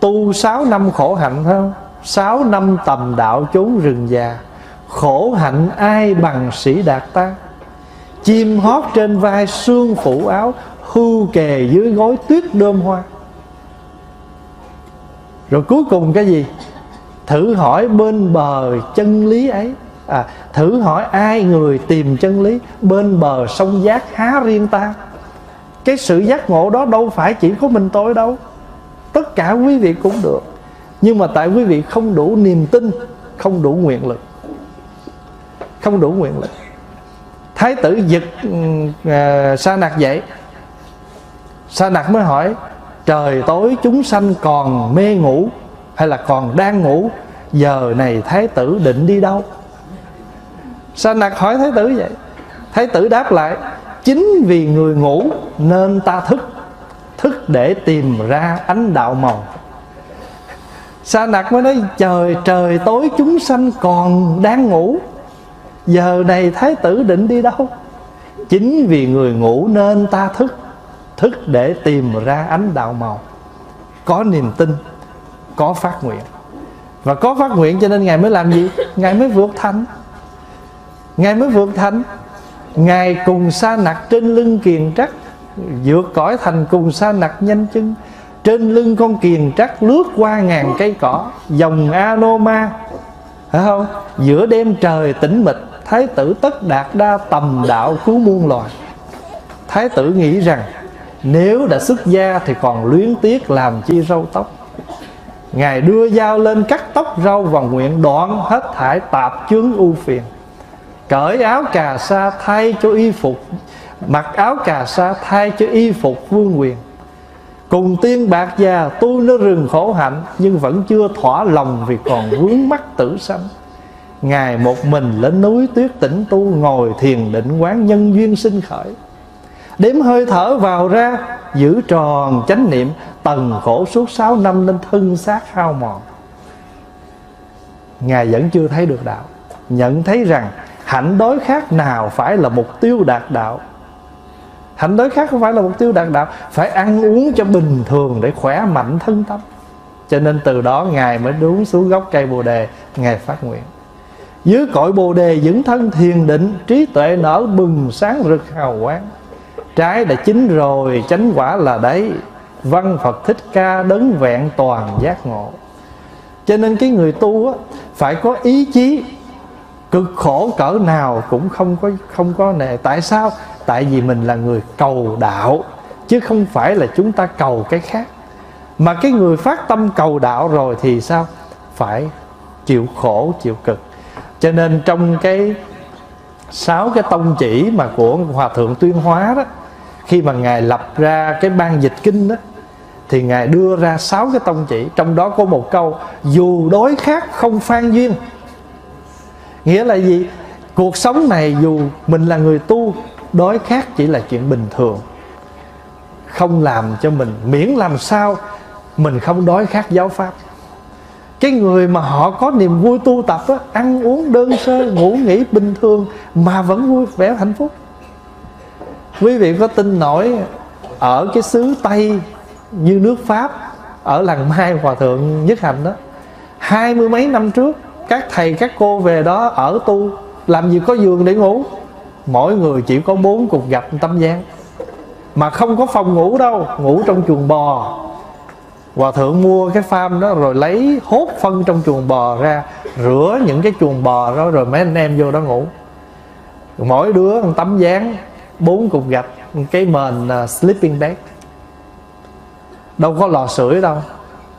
tu 6 năm khổ hạnh phải không? 6 năm tầm đạo chốn rừng già. Khổ hạnh ai bằng sĩ đạt ta? Chim hót trên vai xương phủ áo, hưu kề dưới gối tuyết đơm hoa. Rồi cuối cùng cái gì? Thử hỏi bên bờ chân lý ấy. À, thử hỏi ai người tìm chân lý? Bên bờ sông giác há riêng ta. Cái sự giác ngộ đó đâu phải chỉ có mình tôi đâu. Tất cả quý vị cũng được. Nhưng mà tại quý vị không đủ niềm tin không đủ nguyện lực. Không đủ nguyện lực. Thái tử giật uh, sa nặc dậy. Sa nặc mới hỏi trời tối chúng sanh còn mê ngủ hay là còn đang ngủ, giờ này thái tử định đi đâu? Sa nặc hỏi thái tử vậy? Thái tử đáp lại, chính vì người ngủ nên ta thức thức để tìm ra ánh đạo màu. Sa nặc mới nói, trời trời, tối chúng sanh còn đang ngủ, giờ này thái tử định đi đâu? Chính vì người ngủ nên ta thức thức để tìm ra ánh đạo màu. Có niềm tin có phát nguyện. Và có phát nguyện cho nên ngài mới làm gì? Ngài mới vượt thánh. Ngài mới vượt thánh. Ngài cùng sa nặc trên lưng kiền trắc, vượt cõi thành cùng sa nặc nhanh chân. Trên lưng con kiền trắc lướt qua ngàn cây cỏ, dòng anoma, phải không? Giữa đêm trời tĩnh mịch, thái tử tất đạt đa tầm đạo cứu muôn loài. Thái tử nghĩ rằng, nếu đã xuất gia thì còn luyến tiếc làm chi râu tóc ngài đưa dao lên cắt tóc râu và nguyện đoạn hết thải tạp chướng ưu phiền. Cởi áo cà sa thay cho y phục, mặc áo cà sa thay cho y phục vương quyền. Cùng tiên bạc già, tu nó rừng khổ hạnh, nhưng vẫn chưa thỏa lòng vì còn vướng mắc tử sanh. Ngài một mình lên núi tuyết tĩnh tu, ngồi thiền định quán nhân duyên sinh khởi đếm hơi thở vào ra, giữ tròn chánh niệm, tầng khổ suốt sáu năm nên thân xác hao mòn. Ngài vẫn chưa thấy được đạo, nhận thấy rằng hạnh đối khác nào phải là mục tiêu đạt đạo. Hạnh đối khác không phải là mục tiêu đạt đạo, phải ăn uống cho bình thường để khỏe mạnh thân tâm. Cho nên từ đó ngài mới đúng xuống gốc cây bồ đề, ngài phát nguyện. Dưới cội bồ đề vững thân thiền định, trí tuệ nở bừng sáng rực hào quang trái đã chín rồi chánh quả là đấy. Văn phật thích ca đấng vẹn toàn giác ngộ. Cho nên cái người tu á, phải có ý chí. Cực khổ cỡ nào cũng không có không có nề. Tại sao? Tại vì mình là người cầu đạo chứ không phải là chúng ta cầu cái khác. Mà cái người phát tâm cầu đạo rồi thì sao? Phải chịu khổ chịu cực. Cho nên trong cái sáu cái tông chỉ mà của hòa thượng tuyên hóa đó khi mà ngài lập ra cái ban dịch kinh đó thì ngài đưa ra sáu cái tông chỉ trong đó có một câu dù đối khác không phan duyên. Nghĩa là gì? Cuộc sống này dù mình là người tu đối khác chỉ là chuyện bình thường. Không làm cho mình miễn làm sao mình không đói khát giáo pháp. Cái người mà họ có niềm vui tu tập á, ăn uống đơn sơ ngủ nghỉ bình thường mà vẫn vui vẻ hạnh phúc quý vị có tin nổi ở cái xứ tây như nước pháp, ở làng mai hòa thượng nhất hành đó, hai mươi mấy năm trước, các thầy, các cô về đó ở tu, làm gì có giường để ngủ. Mỗi người chỉ có bốn cục gạch tấm gián mà không có phòng ngủ đâu, ngủ trong chuồng bò. Hòa thượng mua cái farm đó rồi lấy hốt phân trong chuồng bò ra, rửa những cái chuồng bò đó, rồi mấy anh em vô đó ngủ. Mỗi đứa một tấm dáng bốn cục gạch cái mền uh, sleeping bag. Đâu có lò sưởi đâu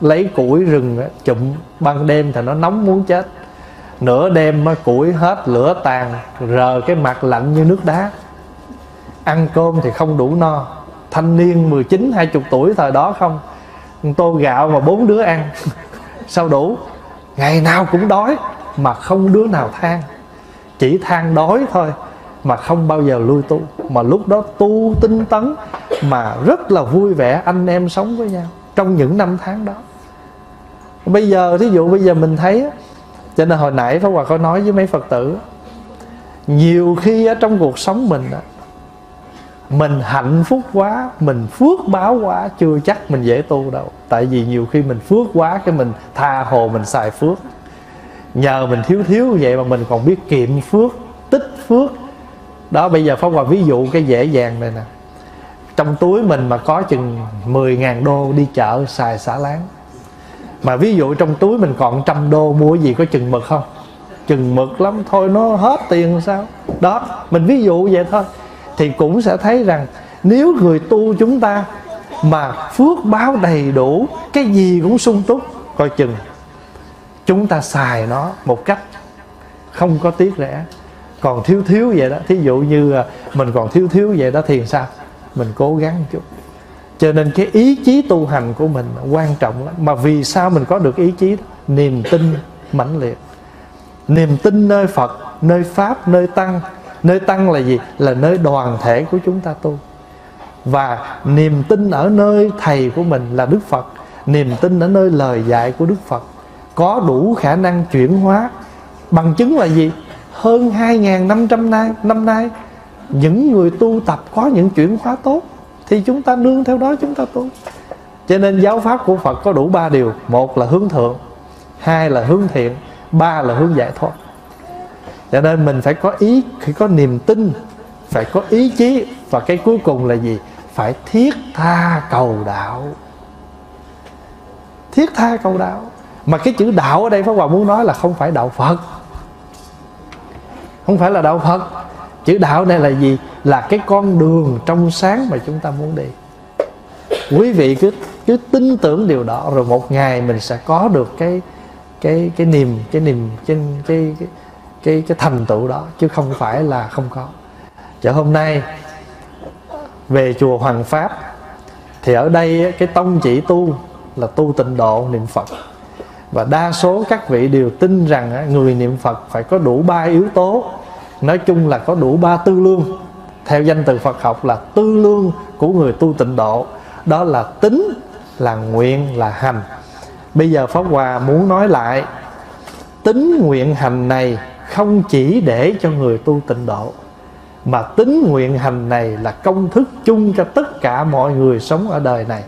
lấy củi rừng à, chụm ban đêm thì nó nóng muốn chết. Nửa đêm à, củi hết lửa tàn rờ cái mặt lạnh như nước đá. Ăn cơm thì không đủ no. Thanh niên 19 20 tuổi thời đó không? Tô gạo mà bốn đứa ăn sao đủ? Ngày nào cũng đói mà không đứa nào than. Chỉ than đói thôi mà không bao giờ lui tu. Mà lúc đó tu tinh tấn mà rất là vui vẻ anh em sống với nhau trong những năm tháng đó. Bây giờ, thí dụ bây giờ mình thấy cho nên hồi nãy Pháp Hòa có nói với mấy Phật tử, nhiều khi ở trong cuộc sống mình mình hạnh phúc quá, mình phước báo quá, chưa chắc mình dễ tu đâu. Tại vì nhiều khi mình phước quá cái mình tha hồ mình xài phước. Nhờ mình thiếu thiếu vậy mà mình còn biết kiệm phước, tích phước đó, bây giờ Pháp Hòa ví dụ cái dễ dàng này nè. Trong túi mình mà có chừng 10.000 đô đi chợ xài xả láng. Mà ví dụ trong túi mình còn trăm đô mua gì có chừng mực không? Chừng mực lắm, thôi nó hết tiền sao? Đó, mình ví dụ vậy thôi. Thì cũng sẽ thấy rằng nếu người tu chúng ta mà phước báo đầy đủ, cái gì cũng sung túc, coi chừng chúng ta xài nó một cách không có tiếc rẻ còn thiếu thiếu vậy đó, thí dụ như à, mình còn thiếu thiếu vậy đó thì sao? Mình cố gắng một chút. Cho nên cái ý chí tu hành của mình quan trọng lắm. Mà vì sao mình có được ý chí đó? niềm tin mãnh liệt. Niềm tin nơi phật, nơi pháp, nơi tăng. Nơi tăng là gì? Là nơi đoàn thể của chúng ta tu. Và niềm tin ở nơi thầy của mình là đức phật. Niềm tin ở nơi lời dạy của đức phật. Có đủ khả năng chuyển hóa. Bằng chứng là gì? Hơn 2.500 năm năm nay, những người tu tập có những chuyển hóa tốt, thì chúng ta nương theo đó chúng ta tu. Cho nên giáo pháp của Phật có đủ ba điều. Một là hướng thượng, hai là hướng thiện, ba là hướng giải thoát. Cho nên mình phải có ý, phải có niềm tin, phải có ý chí. Và cái cuối cùng là gì? Phải thiết tha cầu đạo. Thiết tha cầu đạo. Mà cái chữ đạo ở đây Pháp Hòa muốn nói là không phải đạo Phật không phải là đạo Phật. Chữ đạo này là gì? Là cái con đường trong sáng mà chúng ta muốn đi. Quý vị cứ cứ tin tưởng điều đó, rồi một ngày mình sẽ có được cái cái cái niềm cái niềm trên cái cái cái cái thành tựu đó, chứ không phải là không có. Chợ hôm nay, về chùa Hoàng Pháp, thì ở đây cái tông chỉ tu là tu tịnh độ niệm Phật. Và đa số các vị đều tin rằng người niệm Phật phải có đủ ba yếu tố nói chung là có đủ ba tư lương. Theo danh từ Phật học là tư lương của người tu tịnh độ. Đó là tính, là nguyện, là hành. Bây giờ Pháp Hòa muốn nói lại, tính nguyện hành này không chỉ để cho người tu tịnh độ, mà tính nguyện hành này là công thức chung cho tất cả mọi người sống ở đời này.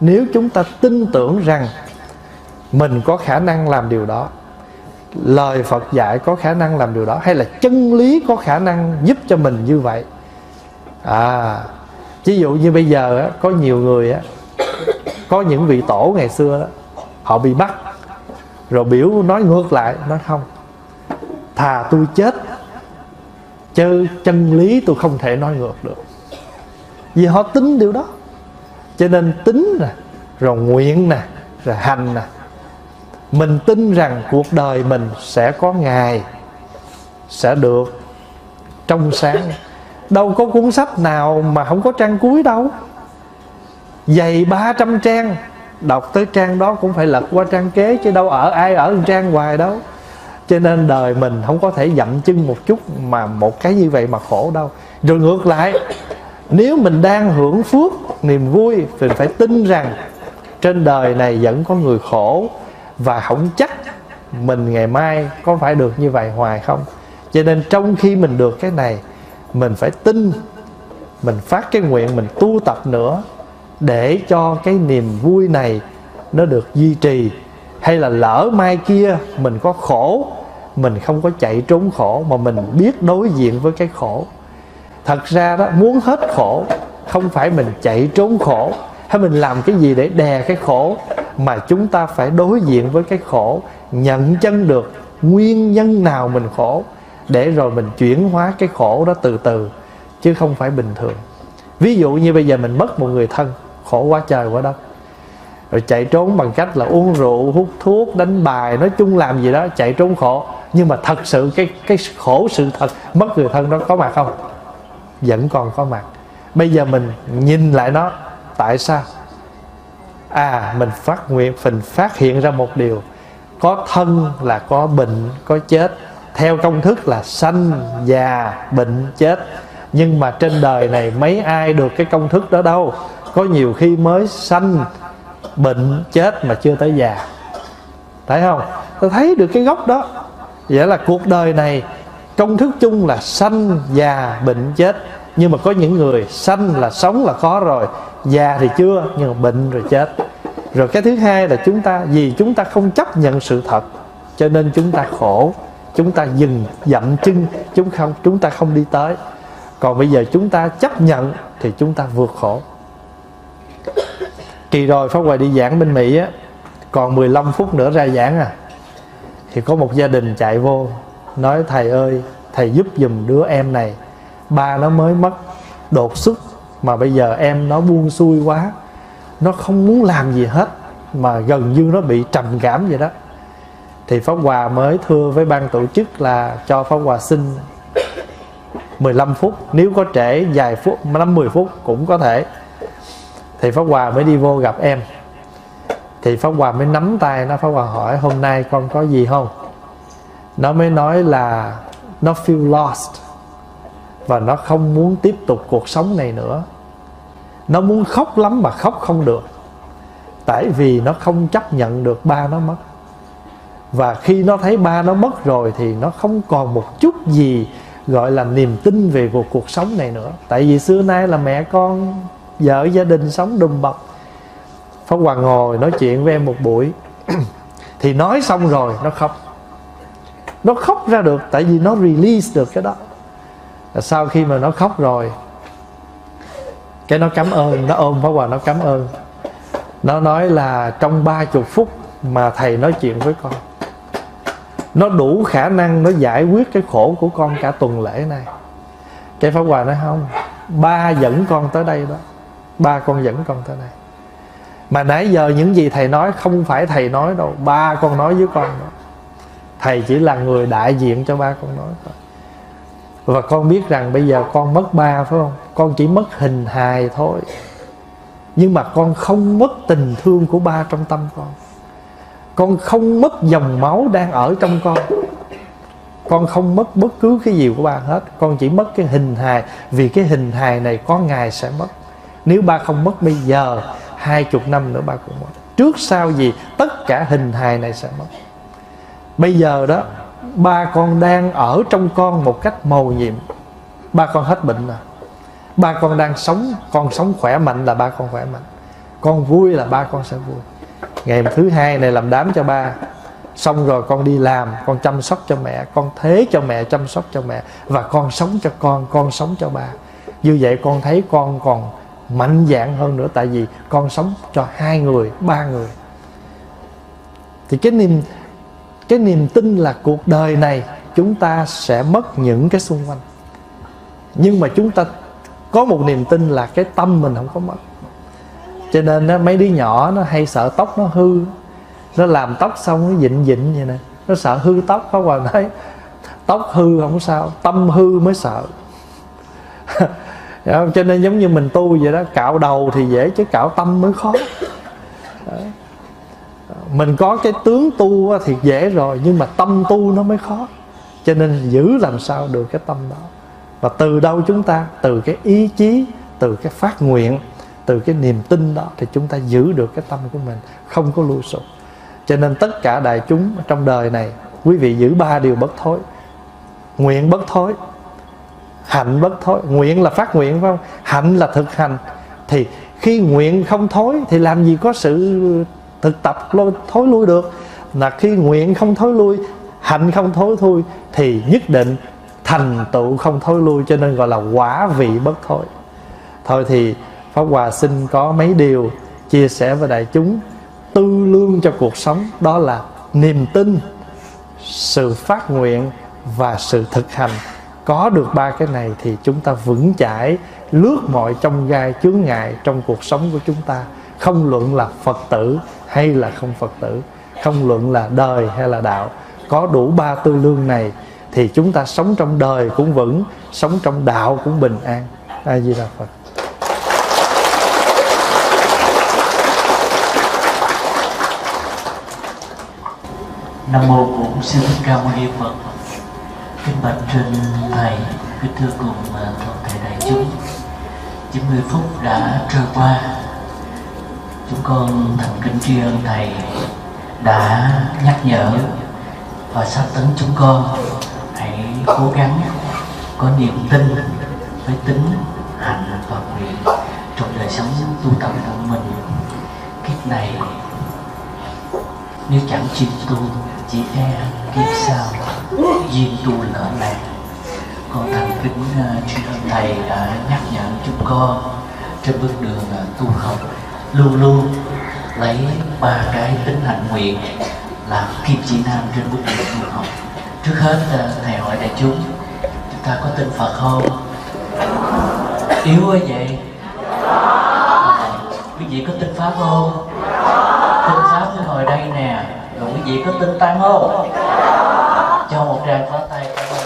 Nếu chúng ta tin tưởng rằng mình có khả năng làm điều đó lời phật dạy có khả năng làm điều đó hay là chân lý có khả năng giúp cho mình như vậy? À ví dụ như bây giờ á, có nhiều người á, có những vị tổ ngày xưa đó họ bị bắt rồi biểu nói ngược lại nói không thà tôi chết chứ chân lý tôi không thể nói ngược được. Vì họ tính điều đó cho nên tính nè rồi nguyện nè rồi hành nè mình tin rằng cuộc đời mình sẽ có ngày, sẽ được trong sáng. Đâu có cuốn sách nào mà không có trang cuối đâu. Dày 300 trang, đọc tới trang đó cũng phải lật qua trang kế chứ đâu ở, ai ở trang hoài đâu. Cho nên đời mình không có thể dậm chân một chút mà một cái như vậy mà khổ đâu. Rồi ngược lại, nếu mình đang hưởng phước, niềm vui, thì phải tin rằng trên đời này vẫn có người khổ và không chắc mình ngày mai có phải được như vậy hoài không? Cho nên trong khi mình được cái này, mình phải tin, mình phát cái nguyện, mình tu tập nữa để cho cái niềm vui này nó được duy trì. Hay là lỡ mai kia mình có khổ, mình không có chạy trốn khổ mà mình biết đối diện với cái khổ. Thật ra đó, muốn hết khổ, không phải mình chạy trốn khổ hay mình làm cái gì để đè cái khổ mà chúng ta phải đối diện với cái khổ, nhận chân được nguyên nhân nào mình khổ, để rồi mình chuyển hóa cái khổ đó từ từ, chứ không phải bình thường. Ví dụ như bây giờ mình mất một người thân, khổ quá trời quá đất. Rồi chạy trốn bằng cách là uống rượu, hút thuốc, đánh bài, nói chung làm gì đó, chạy trốn khổ. Nhưng mà thật sự cái cái khổ sự thật, mất người thân đó có mặt không? Vẫn còn có mặt. Bây giờ mình nhìn lại nó tại sao? À mình phát nguyện, mình phát hiện ra một điều. Có thân là có bệnh, có chết. Theo công thức là sanh, già, bệnh, chết. Nhưng mà trên đời này mấy ai được cái công thức đó đâu. Có nhiều khi mới sanh, bệnh, chết mà chưa tới già. Thấy không? Tôi thấy được cái gốc đó. Vậy là cuộc đời này, công thức chung là sanh, già, bệnh, chết. Nhưng mà có những người sanh là sống là có rồi già thì chưa, nhưng mà bệnh rồi chết. Rồi cái thứ hai là chúng ta, vì chúng ta không chấp nhận sự thật, cho nên chúng ta khổ, chúng ta dừng dậm chân, chúng không, chúng ta không đi tới. Còn bây giờ chúng ta chấp nhận thì chúng ta vượt khổ. Kỳ rồi Pháp Hoài đi giảng bên Mỹ á, còn 15 phút nữa ra giảng à. Thì có một gia đình chạy vô, nói, thầy ơi, thầy giúp giùm đứa em này, ba nó mới mất đột xuất mà bây giờ em nó buông xuôi quá, nó không muốn làm gì hết, mà gần như nó bị trầm cảm vậy đó. Thì Pháp Hòa mới thưa với ban tổ chức là cho Pháp Hòa xin 15 phút, nếu có trễ dài phút 5 10 phút cũng có thể. Thì Pháp Hòa mới đi vô gặp em. Thì Pháp Hòa mới nắm tay nó, Pháp Hòa hỏi, hôm nay con có gì không? Nó mới nói là, nó feel lost và nó không muốn tiếp tục cuộc sống này nữa. Nó muốn khóc lắm mà khóc không được. Tại vì nó không chấp nhận được ba nó mất. Và khi nó thấy ba nó mất rồi thì nó không còn một chút gì gọi là niềm tin về cuộc cuộc sống này nữa. Tại vì xưa nay là mẹ con, vợ gia đình sống đùm bọc. Pháp Hoàng ngồi nói chuyện với em một buổi, Thì nói xong rồi nó khóc. Nó khóc ra được, Tại vì nó release được cái đó. Sau khi mà nó khóc rồi, Cái nó cảm ơn, Nó ôm Pháp hòa, nó cảm ơn. Nó nói là trong ba chục phút Mà thầy nói chuyện với con, Nó đủ khả năng Nó giải quyết cái khổ của con cả tuần lễ này. Cái Pháp Hòa nói, không, Ba dẫn con tới đây đó. Ba con dẫn con tới đây. Mà nãy giờ những gì thầy nói không phải thầy nói đâu, ba con nói với con đó. Thầy chỉ là người đại diện cho ba con nói thôi và con biết rằng bây giờ con mất ba, phải không? Con chỉ mất hình hài thôi. Nhưng mà con không mất tình thương của ba trong tâm con. Con không mất dòng máu đang ở trong con. Con không mất bất cứ cái gì của ba hết. Con chỉ mất cái hình hài. Vì cái hình hài này có ngày sẽ mất. Nếu ba không mất bây giờ, hai chục năm nữa ba cũng mất. Trước sau gì, tất cả hình hài này sẽ mất. Bây giờ đó ba con đang ở trong con một cách mầu nhiệm. Ba con hết bệnh rồi. Ba con đang sống, con sống khỏe mạnh là ba con khỏe mạnh. Con vui là ba con sẽ vui. Ngày thứ hai này làm đám cho ba. Xong rồi con đi làm, con chăm sóc cho mẹ, con thế cho mẹ, chăm sóc cho mẹ. Và con sống cho con con sống cho ba. Như vậy con thấy con còn mạnh dạng hơn nữa, tại vì con sống cho hai người, ba người. Thì cái niềm cái niềm tin là cuộc đời này chúng ta sẽ mất những cái xung quanh. Nhưng mà chúng ta có một niềm tin là cái tâm mình không có mất. Cho nên đó, mấy đứa nhỏ nó hay sợ tóc nó hư nó làm tóc xong nó dịnh dịnh vậy nè. Nó sợ hư tóc có hòa nói tóc hư không sao tâm hư mới sợ. Dạ, cho nên giống như mình tu vậy đó cạo đầu thì dễ chứ cạo tâm mới khó mình có cái tướng tu thì dễ rồi, nhưng mà tâm tu nó mới khó. Cho nên giữ làm sao được cái tâm đó. Và từ đâu chúng ta? Từ cái ý chí, từ cái phát nguyện, từ cái niềm tin đó thì chúng ta giữ được cái tâm của mình, không có lui sụp. Cho nên tất cả đại chúng trong đời này, quý vị giữ ba điều bất thối. Nguyện bất thối, hạnh bất thối. Nguyện là phát nguyện, phải không? Hạnh là thực hành. Thì khi nguyện không thối thì làm gì có sự thực tập thối lui được. Là khi nguyện không thối lui, hạnh không thối lui thì nhất định thành tựu không thối lui, cho nên gọi là quả vị bất thối. Thôi thì pháp hòa xin có mấy điều chia sẻ với đại chúng tư lương cho cuộc sống. Đó là niềm tin, sự phát nguyện và sự thực hành. Có được ba cái này thì chúng ta vững chãi lướt mọi trong gai chướng ngại trong cuộc sống của chúng ta. Không luận là phật tử hay là không phật tử, không luận là đời hay là đạo. Có đủ ba tư lương này thì chúng ta sống trong đời cũng vững, sống trong đạo cũng bình an. A di đà phật. Nam mô bổn sư thích ca mâu ni phật. Kính bạch trên thầy, kính thưa cùng à, toàn thể đại chúng. 90 phút đã trôi qua chúng con thành kính tri ân thầy đã nhắc nhở và sát tấn chúng con. Hãy cố gắng có niềm tin với tính hạnh và nguyện trong đời sống tu tập của mình. Kiếp này, nếu chẳng chịu tu, chỉ e kiếp sau, duyên tu lỡ lạc con thành kính ờ, tri ân thầy đã nhắc nhở chúng con trên bước đường ờ, tu học luôn luôn lấy ba cái tính hạnh nguyện làm kim chỉ nam trên bước đường tu học trước hết ờ, thầy hỏi đại chúng chúng ta có tin phật không? Yếu quá vậy. Quý vị có tin pháp không? Tin pháp như ngồi đây nè. Rồi quý vị có tin tăng không? Cho một tràng phá tay cảm ơn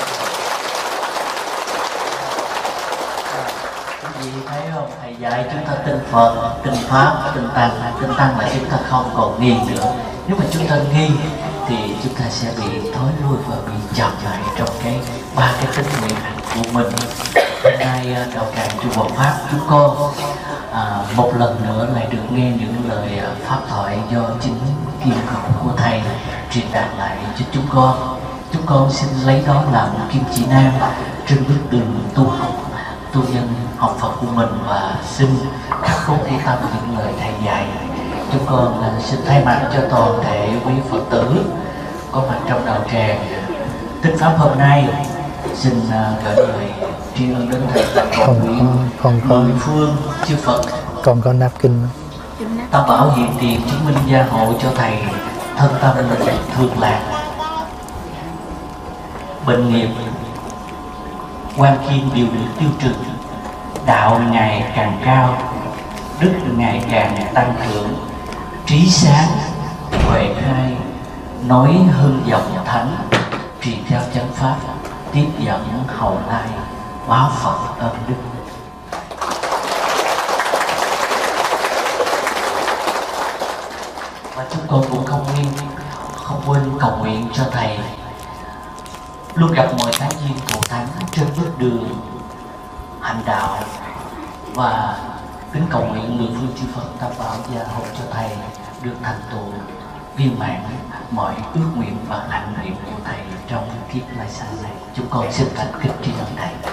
quý vị thấy không? Thầy dạy chúng ta tin phật tin pháp tin tăng. Tin tăng mà chúng ta không còn nghi nữa. Nếu mà chúng ta nghi thì chúng ta sẽ bị thối lui và bị chậm lại trong cái ba cái tính nguyện hạnh của mình. Hôm nay à, đạo tràng chùa Bồ Pháp chúng con à, một lần nữa lại được nghe những lời à, pháp thoại do chính kim khẩu của thầy truyền đạt lại cho chúng con. Chúng con xin lấy đó làm kim chỉ nam trên bước đường tu học tu nhân học Phật của mình và xin khắc phục cái tâm những lời thầy dạy. Chúng con à, xin thay mặt cho toàn thể quý Phật tử có mặt trong đạo tràng. Tích pháp hôm nay xin à, gửi lời tri ân đến thầy Con- nguyện con- con có- phương chư Phật. con có nắp kinh. Tam bảo hiện tiền chứng minh gia hộ cho thầy thân tâm mình thường lạc. Bệnh nghiệp quan kim đều được tiêu trừ đạo ngày càng cao, đức ngày càng tăng trưởng, trí sáng, huệ khai, nói hơn dòng thánh, truyền theo chân pháp, tiếp dẫn hậu lai báo phật ân đức. Và chúng tôi cũng không quên không quên cầu nguyện cho thầy. Luôn gặp mọi tái duyên của thánh trên bước đường hành đạo. Và kính cầu nguyện người phương chư Phật tam bảo gia hộ cho thầy được thành tựu viên mãn mọi ước nguyện và hạnh nguyện của thầy trong kiếp lai sanh này. Chúng con xin thành kính tri ân thầy.